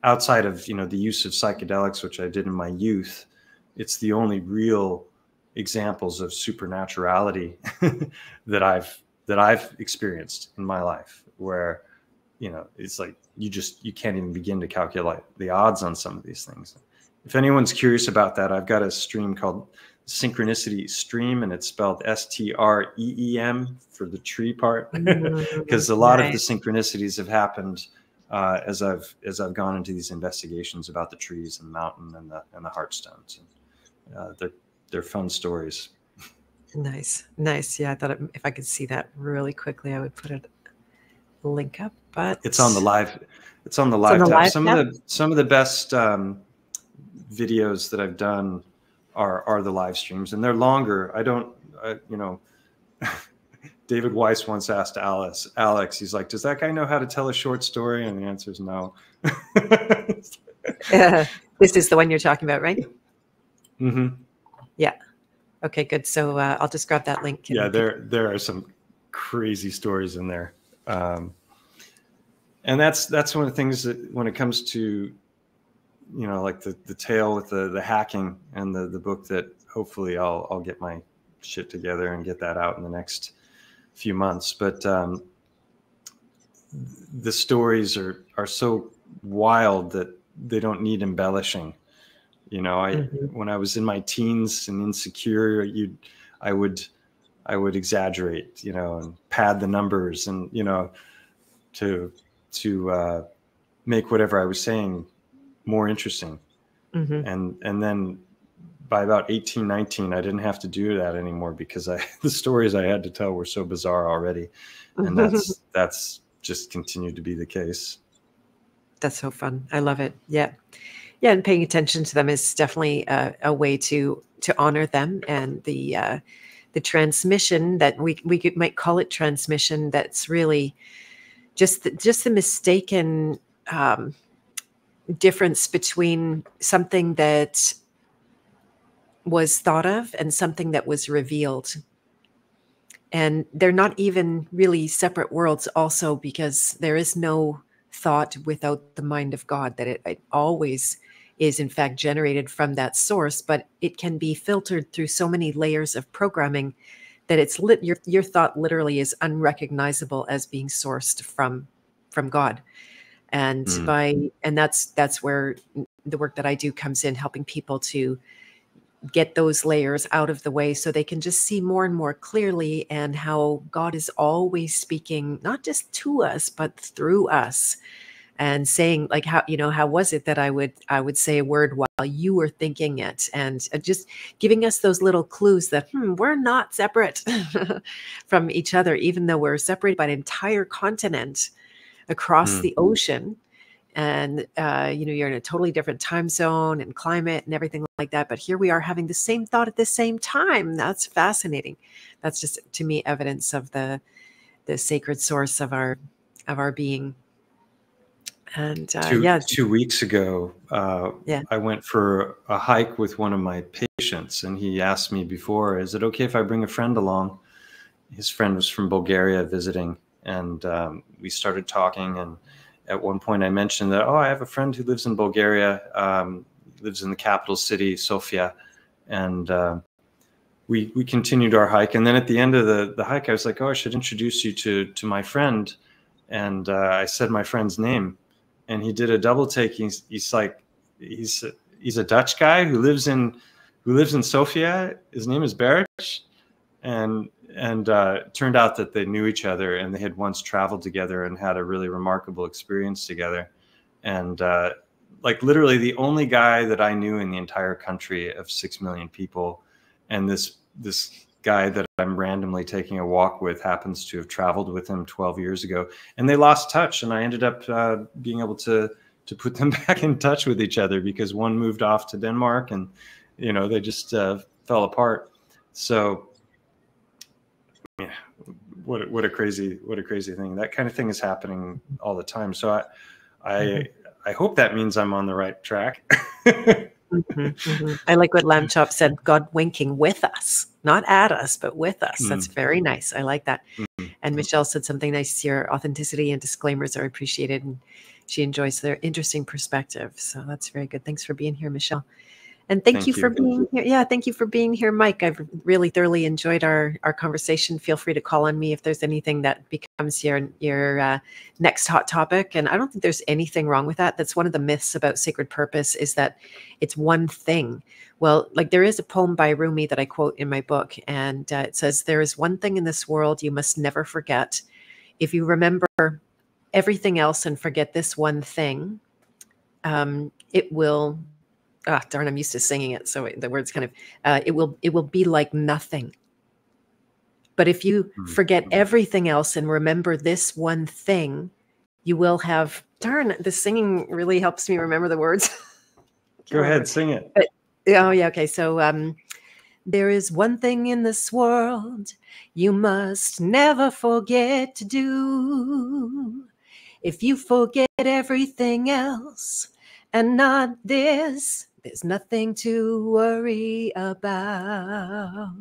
outside of you know the use of psychedelics which I did in my youth it's the only real examples of supernaturality that I've that I've experienced in my life where you know it's like you just you can't even begin to calculate the odds on some of these things if anyone's curious about that i've got a stream called synchronicity stream and it's spelled s-t-r-e-e-m for the tree part because mm-hmm. a lot nice. of the synchronicities have happened uh, as I've as I've gone into these investigations about the trees and the mountain and the and the heartstones. And, uh, they're they're fun stories. Nice, nice. Yeah, I thought it, if I could see that really quickly, I would put it link up. But it's on the live. It's on the live. On the live some tab? of the some of the best um, videos that I've done are are the live streams, and they're longer. I don't, I, you know. David Weiss once asked Alice, Alex, he's like, "Does that guy know how to tell a short story?" And the answer is no. uh, this is the one you're talking about, right? Mm-hmm. Yeah. Okay, good. So uh, I'll just grab that link. Yeah, there there are some crazy stories in there, um, and that's that's one of the things that when it comes to, you know, like the the tale with the the hacking and the the book that hopefully I'll I'll get my shit together and get that out in the next few months. But um, the stories are are so wild that they don't need embellishing. You know, I mm-hmm. when I was in my teens and insecure, you I would I would exaggerate, you know, and pad the numbers and you know to to uh, make whatever I was saying more interesting. Mm-hmm. And and then by about 18 19 i didn't have to do that anymore because i the stories i had to tell were so bizarre already. And that's that's just continued to be the case. That's so fun. I love it. Yeah. Yeah and paying attention to them is definitely a, a way to to honor them and the uh the transmission that we we could, might call it transmission that's really just the, just the mistaken um difference between something that was thought of and something that was revealed. And they're not even really separate worlds, also, because there is no thought without the mind of God, that it, it always is, in fact, generated from that source, but it can be filtered through so many layers of programming that it's lit your your thought literally is unrecognizable as being sourced from from God. And mm. by and that's that's where the work that I do comes in, helping people to get those layers out of the way so they can just see more and more clearly and how God is always speaking not just to us but through us and saying like how you know how was it that I would I would say a word while you were thinking it and uh, just giving us those little clues that hmm, we're not separate from each other even though we're separated by an entire continent across mm. the ocean and uh, you know you're in a totally different time zone and climate and everything like that but here we are having the same thought at the same time. That's fascinating. That's just to me evidence of the the sacred source of our of our being. And uh, two, yeah. two weeks ago uh, yeah. i went for a hike with one of my patients and he asked me before is it okay if i bring a friend along? His friend was from bulgaria visiting and um, we started talking and at one point I mentioned that, oh, I have a friend who lives in Bulgaria, um, lives in the capital city, Sofia. And uh, we, we continued our hike. And then at the end of the, the hike, I was like, oh, I should introduce you to, to my friend. And uh, I said my friend's name. And he did a double take. He's, he's like, he's, he's a Dutch guy who lives in, who lives in Sofia. His name is Barrett. And and uh, turned out that they knew each other and they had once traveled together and had a really remarkable experience together. And uh, like literally the only guy that I knew in the entire country of six million people, and this this guy that I'm randomly taking a walk with happens to have traveled with him 12 years ago, and they lost touch. And I ended up uh, being able to to put them back in touch with each other because one moved off to Denmark, and you know they just uh, fell apart. So yeah, what what a crazy what a crazy thing. That kind of thing is happening all the time. So I I mm-hmm. I hope that means I'm on the right track. mm-hmm, mm-hmm. I like what Lamb Chop said. God winking with us, not at us, but with us. That's mm. very nice. I like that. Mm-hmm. And Michelle said something nice here. Authenticity and disclaimers are appreciated, and she enjoys their interesting perspective. So that's very good. Thanks for being here, Michelle. And thank, thank you, you for being here. Yeah, thank you for being here, Mike. I've really thoroughly enjoyed our our conversation. Feel free to call on me if there's anything that becomes your your uh, next hot topic. And I don't think there's anything wrong with that. That's one of the myths about sacred purpose is that it's one thing. Well, like there is a poem by Rumi that I quote in my book, and uh, it says, "There is one thing in this world you must never forget. If you remember everything else and forget this one thing, um, it will. Ah, darn! I'm used to singing it, so the words kind of. Uh, it will. It will be like nothing. But if you mm-hmm. forget everything else and remember this one thing, you will have. Darn! The singing really helps me remember the words. Go ahead, sing it. But, oh yeah, okay. So um, there is one thing in this world you must never forget to do. If you forget everything else and not this, there's nothing to worry about.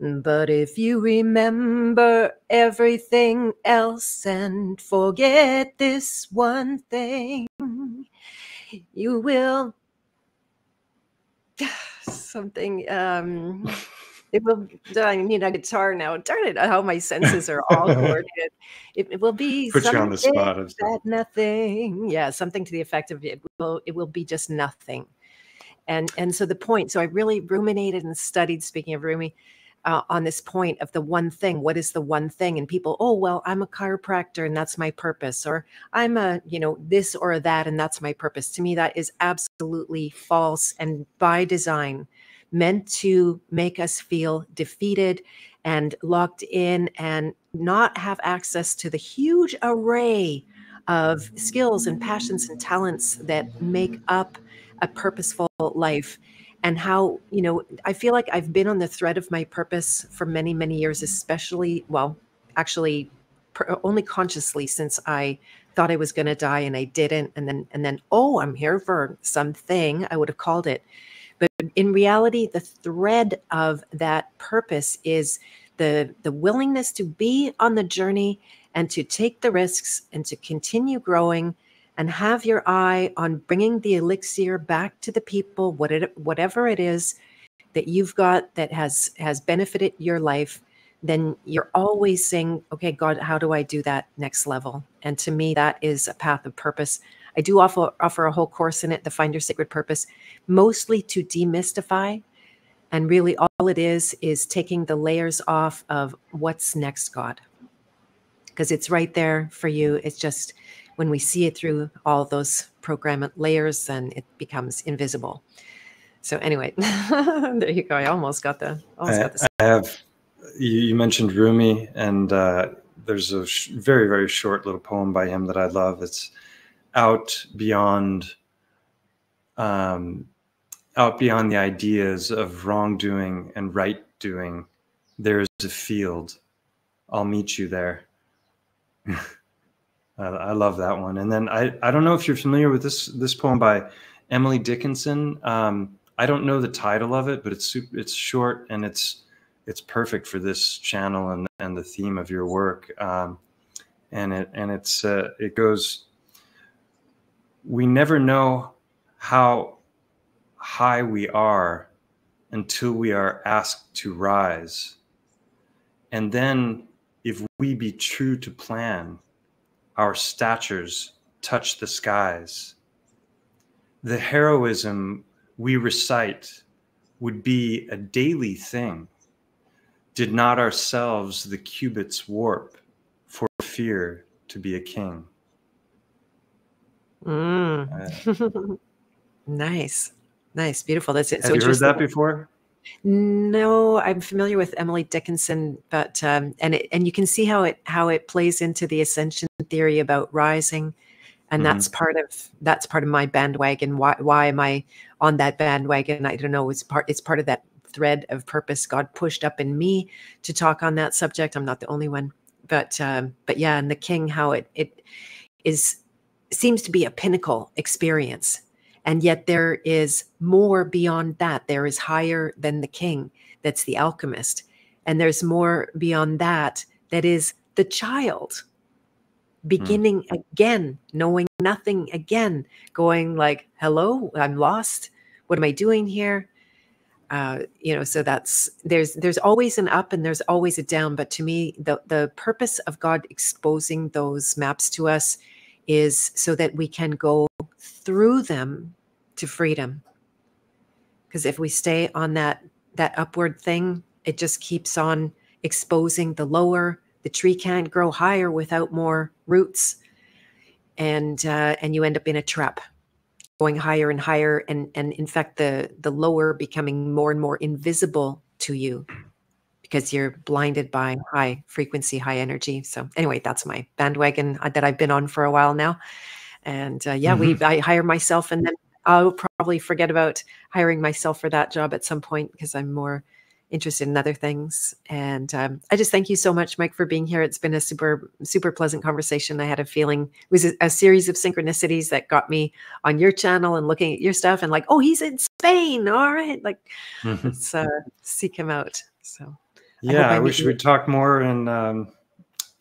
But if you remember everything else and forget this one thing, you will something. Um, it will. I need a guitar now. Darn it! How my senses are all coordinated. It, it will be put you on the spot. That nothing. Yeah, something to the effect of it will. It will be just nothing. And and so the point. So I really ruminated and studied. Speaking of Rumi, uh, on this point of the one thing what is the one thing and people oh well i'm a chiropractor and that's my purpose or i'm a you know this or that and that's my purpose to me that is absolutely false and by design meant to make us feel defeated and locked in and not have access to the huge array of skills and passions and talents that make up a purposeful life and how you know i feel like i've been on the thread of my purpose for many many years especially well actually only consciously since i thought i was going to die and i didn't and then and then oh i'm here for something i would have called it. But in reality the thread of that purpose is the the willingness to be on the journey and to take the risks and to continue growing and have your eye on bringing the elixir back to the people what it, whatever it is that you've got that has has benefited your life then you're always saying okay god how do i do that next level? And to me that is a path of purpose. I do offer offer a whole course in it the find your sacred purpose mostly to demystify. And really all it is is taking the layers off of what's next god. Because it's right there for you. It's just when we see it through all those program layers, then it becomes invisible. So anyway, there you go. I almost got the. Almost I, got the I have. You, you, mentioned Rumi, and uh, there's a sh- very very short little poem by him that I love. It's out beyond. Um, out beyond the ideas of wrongdoing and right doing, there is a field. I'll meet you there. I love that one. And then I, I don't know if you're familiar with this this poem by Emily Dickinson. Um, I don't know the title of it, but it's super, it's short and it's it's perfect for this channel and and the theme of your work. Um, and it and it's uh, it goes. We never know how high we are until we are asked to rise. And then, if we be true to plan, our statures touch the skies. The heroism we recite would be a daily thing, did not ourselves the cubits warp for fear to be a king. Mm. Uh, nice, nice, beautiful. That's it. Have so you heard that before? No, I'm familiar with Emily Dickinson, but um, and it, and you can see how it how it plays into the ascension theory about rising, and mm-hmm. that's part of that's part of my bandwagon. Why why am I on that bandwagon? I don't know. It's part it's part of that thread of purpose God pushed up in me to talk on that subject. I'm not the only one, but um, but yeah, and the King, how it it is seems to be a pinnacle experience and yet there is more beyond that. There is higher than the king, that's the alchemist. And there's more beyond that, that is the child beginning mm. again, knowing nothing again, going like, hello, I'm lost. What am I doing here? Uh, you know, so that's there's there's always an up and there's always a down. But to me, the the purpose of God exposing those maps to us is so that we can go through them to freedom. Because if we stay on that that upward thing, it just keeps on exposing the lower. The tree can't grow higher without more roots. and uh, and you end up in a trap going higher and higher and and in fact the the lower becoming more and more invisible to you because you're blinded by high frequency high energy so anyway that's my bandwagon uh, that i've been on for a while now and uh, yeah mm-hmm. we i hire myself and then i'll probably forget about hiring myself for that job at some point because i'm more interested in other things. And um, I just thank you so much, Mike, for being here. It's been a super, super pleasant conversation. I had a feeling it was a, a, series of synchronicities that got me on your channel and looking at your stuff and like, oh, he's in Spain. All right. Like, mm-hmm. let's uh, seek him out. So, yeah, I, I wish we'd talk more and um,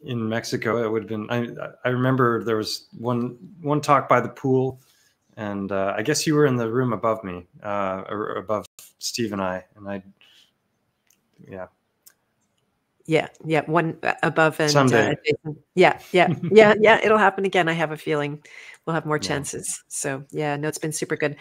in Mexico. It would have been, I, I remember there was one, one talk by the pool and uh, I guess you were in the room above me, uh, or above Steve and I, and I yeah yeah yeah one uh, above and Someday. Uh, yeah yeah yeah yeah it'll happen again i have a feeling we'll have more chances yeah. so yeah no it's been super good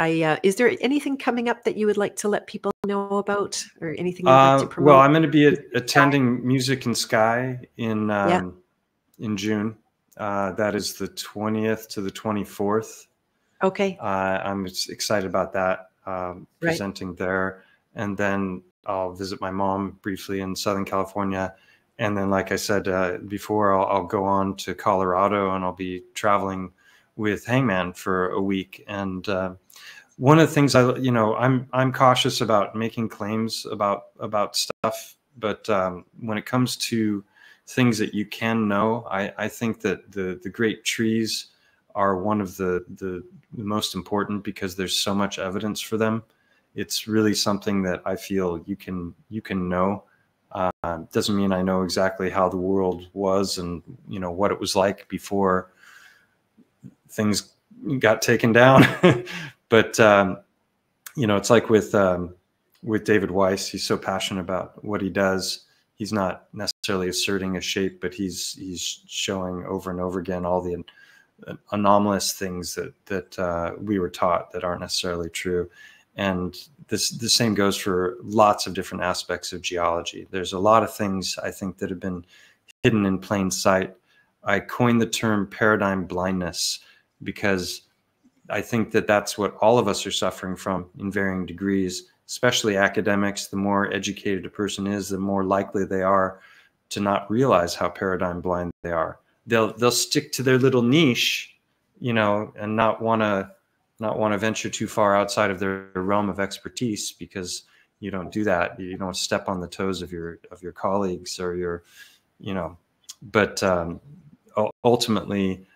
i uh, is there anything coming up that you would like to let people know about or anything uh, like to promote? well i'm going to be attending music in sky in um, yeah. in june uh, that is the 20th to the 24th okay uh, i'm excited about that um, presenting right. there and then I'll visit my mom briefly in Southern California. And then, like I said uh, before, I'll, I'll, go on to Colorado and I'll be traveling with Hangman for a week. And uh, one of the things I, you know, I'm I'm cautious about making claims about about stuff, but um, when it comes to things that you can know, I, I think that the the great trees are one of the, the the most important because there's so much evidence for them it's really something that I feel you can you can know. Uh, doesn't mean I know exactly how the world was and you know what it was like before things got taken down. but um, you know, it's like with um, with David Weiss. He's so passionate about what he does. He's not necessarily asserting a shape, but he's he's showing over and over again all the anomalous things that that uh, we were taught that aren't necessarily true. And this the same goes for lots of different aspects of geology. There's a lot of things I think that have been hidden in plain sight. I coined the term paradigm blindness because I think that that's what all of us are suffering from in varying degrees, especially academics. The more educated a person is, the more likely they are to not realize how paradigm blind they are. They'll they'll stick to their little niche, you know, and not want to not want to venture too far outside of their realm of expertise because you don't do that. You don't step on the toes of your of your colleagues or your, you know. But um, ultimately,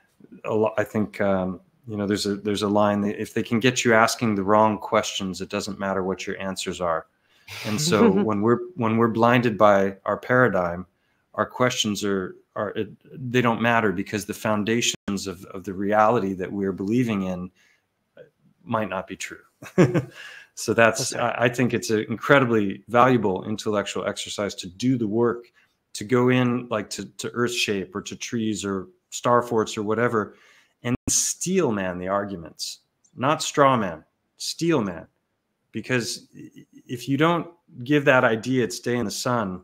I think um, you know there's a there's a line that if they can get you asking the wrong questions, it doesn't matter what your answers are. And so when we're when we're blinded by our paradigm, our questions are are it, they don't matter because the foundations of, of the reality that we're believing in uh, might not be true. so that's, okay. I, I think it's an incredibly valuable intellectual exercise to do the work, to go in like to, to earth shape or to trees or star forts or whatever, and steel man the arguments, not straw man, steel man. Because if you don't give that idea its day in the sun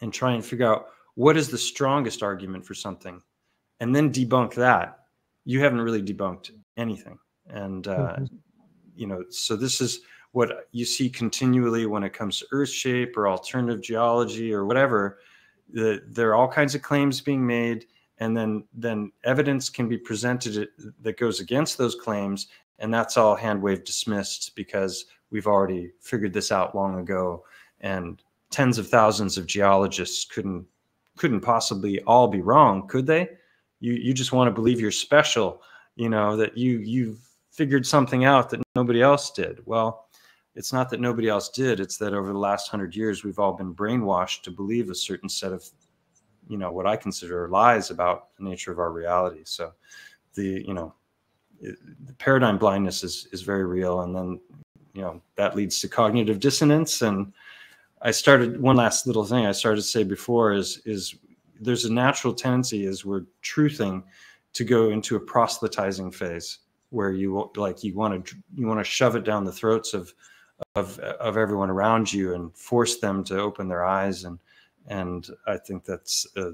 and try and figure out what is the strongest argument for something and then debunk that, you haven't really debunked anything. And, uh, mm-hmm. you know, so this is what you see continually when it comes to earth shape or alternative geology or whatever. The, there are all kinds of claims being made and then then evidence can be presented uh, that goes against those claims and that's all hand wave dismissed because we've already figured this out long ago and tens of thousands of geologists couldn't couldn't possibly all be wrong could they you you just want to believe you're special you know that you you've figured something out that nobody else did. Well, it's not that nobody else did. It's that over the last hundred years, we've all been brainwashed to believe a certain set of, you know, what I consider lies about the nature of our reality. So, the you know, the paradigm blindness is is very real, and then you know that leads to cognitive dissonance. And I started one last little thing I started to say before is is there's a natural tendency as we're truthing to go into a proselytizing phase where you like you want to you want to shove it down the throats of of of everyone around you and force them to open their eyes and and I think that's a,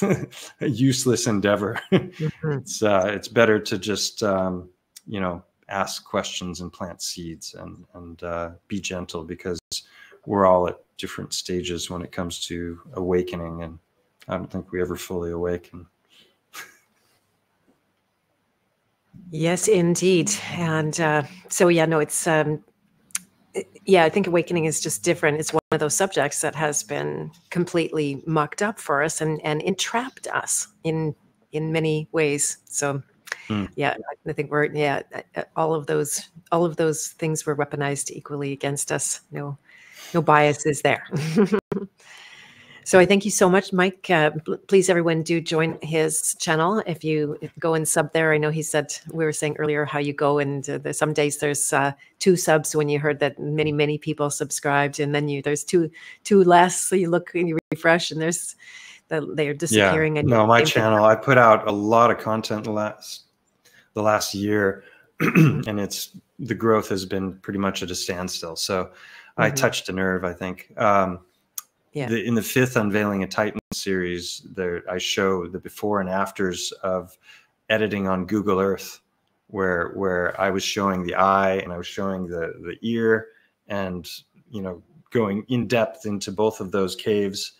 a useless endeavor. Mm-hmm. it's uh, it's better to just um, you know ask questions and plant seeds and and uh, be gentle because we're all at different stages when it comes to awakening, and I don't think we ever fully awaken. Yes, indeed. And uh, so, yeah, no, it's, um, yeah, I think awakening is just different. It's one of those subjects that has been completely mucked up for us and, and entrapped us in, in many ways. So, mm. yeah, I think we're, yeah, all of those, all of those things were weaponized equally against us. No, no biases there. So I thank you so much, Mike. Uh, please, everyone, do join his channel. If you go and sub there, I know he said we were saying earlier how you go and uh, some days there's uh, two subs when you heard that many many people subscribed, and then you there's two two less. So you look and you refresh, and there's they're disappearing. Yeah. And no, my channel. I put out a lot of content the last the last year, and it's the growth has been pretty much at a standstill. So mm -hmm. I mm-hmm. touched a nerve, I think. Um, yeah. The, in the fifth Unveiling a Titan series, there I show the before and afters of editing on Google Earth, where where I was showing the eye and I was showing the the ear, and you know going in depth into both of those caves.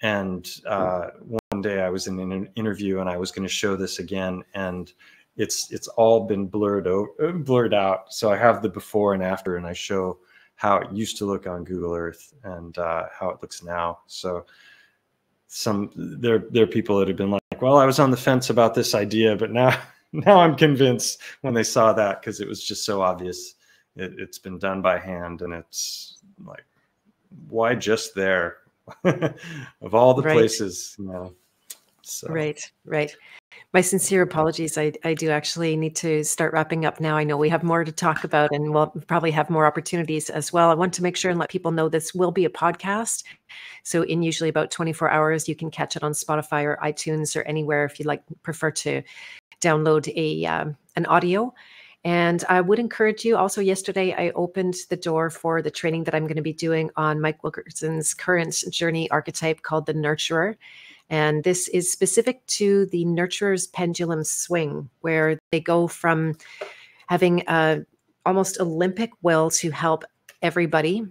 And uh, one day I was in an interview and I was going to show this again, and it's it's all been blurred blurred out. So I have the before and after, and I show how it used to look on Google Earth and uh, how it looks now. So some there there are people that have been like, well, I was on the fence about this idea, but now now I'm convinced when they saw that because it was just so obvious. It, has been done by hand, and it's like, why just there of all the right. places, you know? So. Right, right. My sincere apologies. I, I do actually need to start wrapping up now. I know we have more to talk about and we'll probably have more opportunities as well. I want to make sure and let people know this will be a podcast. So in usually about 24 hours, you can catch it on Spotify or iTunes or anywhere if you'd like prefer to download a um, an audio. And I would encourage you also yesterday, I opened the door for the training that I'm going to be doing on Mike Wilkerson's current journey archetype called the nurturer. And this is specific to the nurturer's pendulum swing, where they go from having a almost Olympic will to help everybody.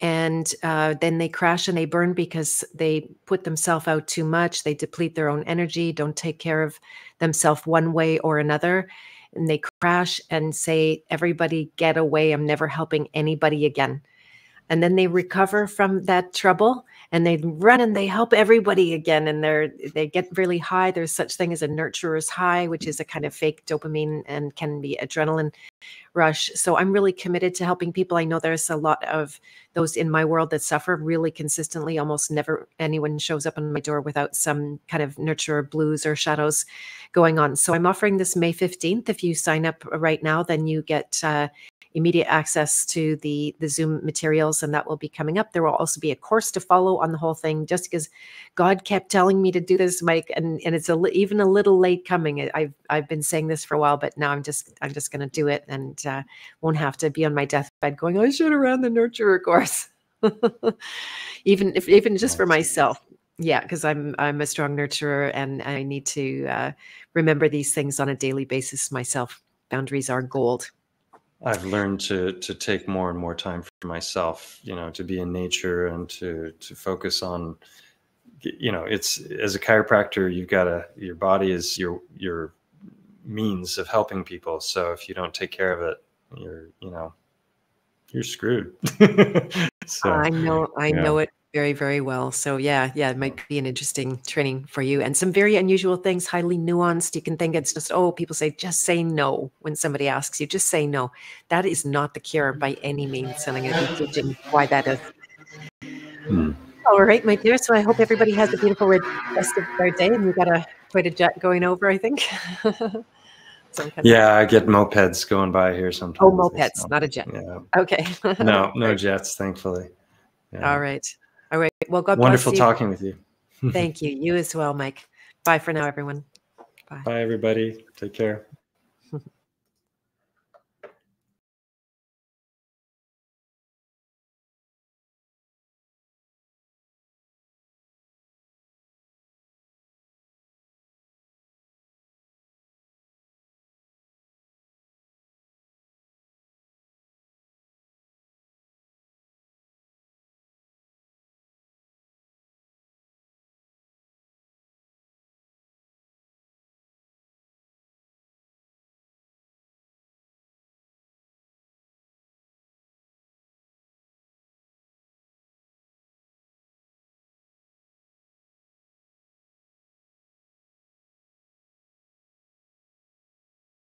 And uh, then they crash and they burn because they put themselves out too much. They deplete their own energy, don't take care of themselves one way or another. And they crash and say, Everybody get away. I'm never helping anybody again. And then they recover from that trouble and they run and they help everybody again and they're they get really high. There's such thing as a nurturer's high which is a kind of fake dopamine and can be adrenaline rush. So i'm really committed to helping people. I know there's a lot of those in my world that suffer really consistently. Almost never anyone shows up on my door without some kind of nurturer blues or shadows going on. So i'm offering this may 15th if you sign up right now then you get uh, immediate access to the the Zoom materials, and that will be coming up. There will also be a course to follow on the whole thing, just because God kept telling me to do this, Mike, and and it's a, even a little late coming. I've I've been saying this for a while, but now I'm just I'm just going to do it, and uh, won't have to be on my deathbed going, I should have ran the nurturer course. even if even just for myself yeah because i'm i'm a strong nurturer and i need to uh, remember these things on a daily basis myself boundaries are gold I've learned to to take more and more time for myself, you know, to be in nature and to to focus on you know, it's as a chiropractor, you've got to your body is your your means of helping people. So if you don't take care of it, you're, you know, you're screwed. so, I know I yeah. know it very, very well. So yeah, yeah, it might be an interesting training for you and some very unusual things, highly nuanced. You can think it's just, oh, people say just say no when somebody asks you, just say no. That is not the cure by any means. And I'm going to be teaching why that is. Hmm. All right, my dear. So I hope everybody has a beautiful rest of their day. And we've got a quite a jet going over, I think. yeah, I get mopeds going by here sometimes. Oh, mopeds, not a jet. Yeah. Okay. no, no jets, thankfully. Yeah. All right. All right. Well, God Wonderful talking with you. Thank you. You as well, Mike. Bye for now, everyone. Bye. Bye, everybody. Take care.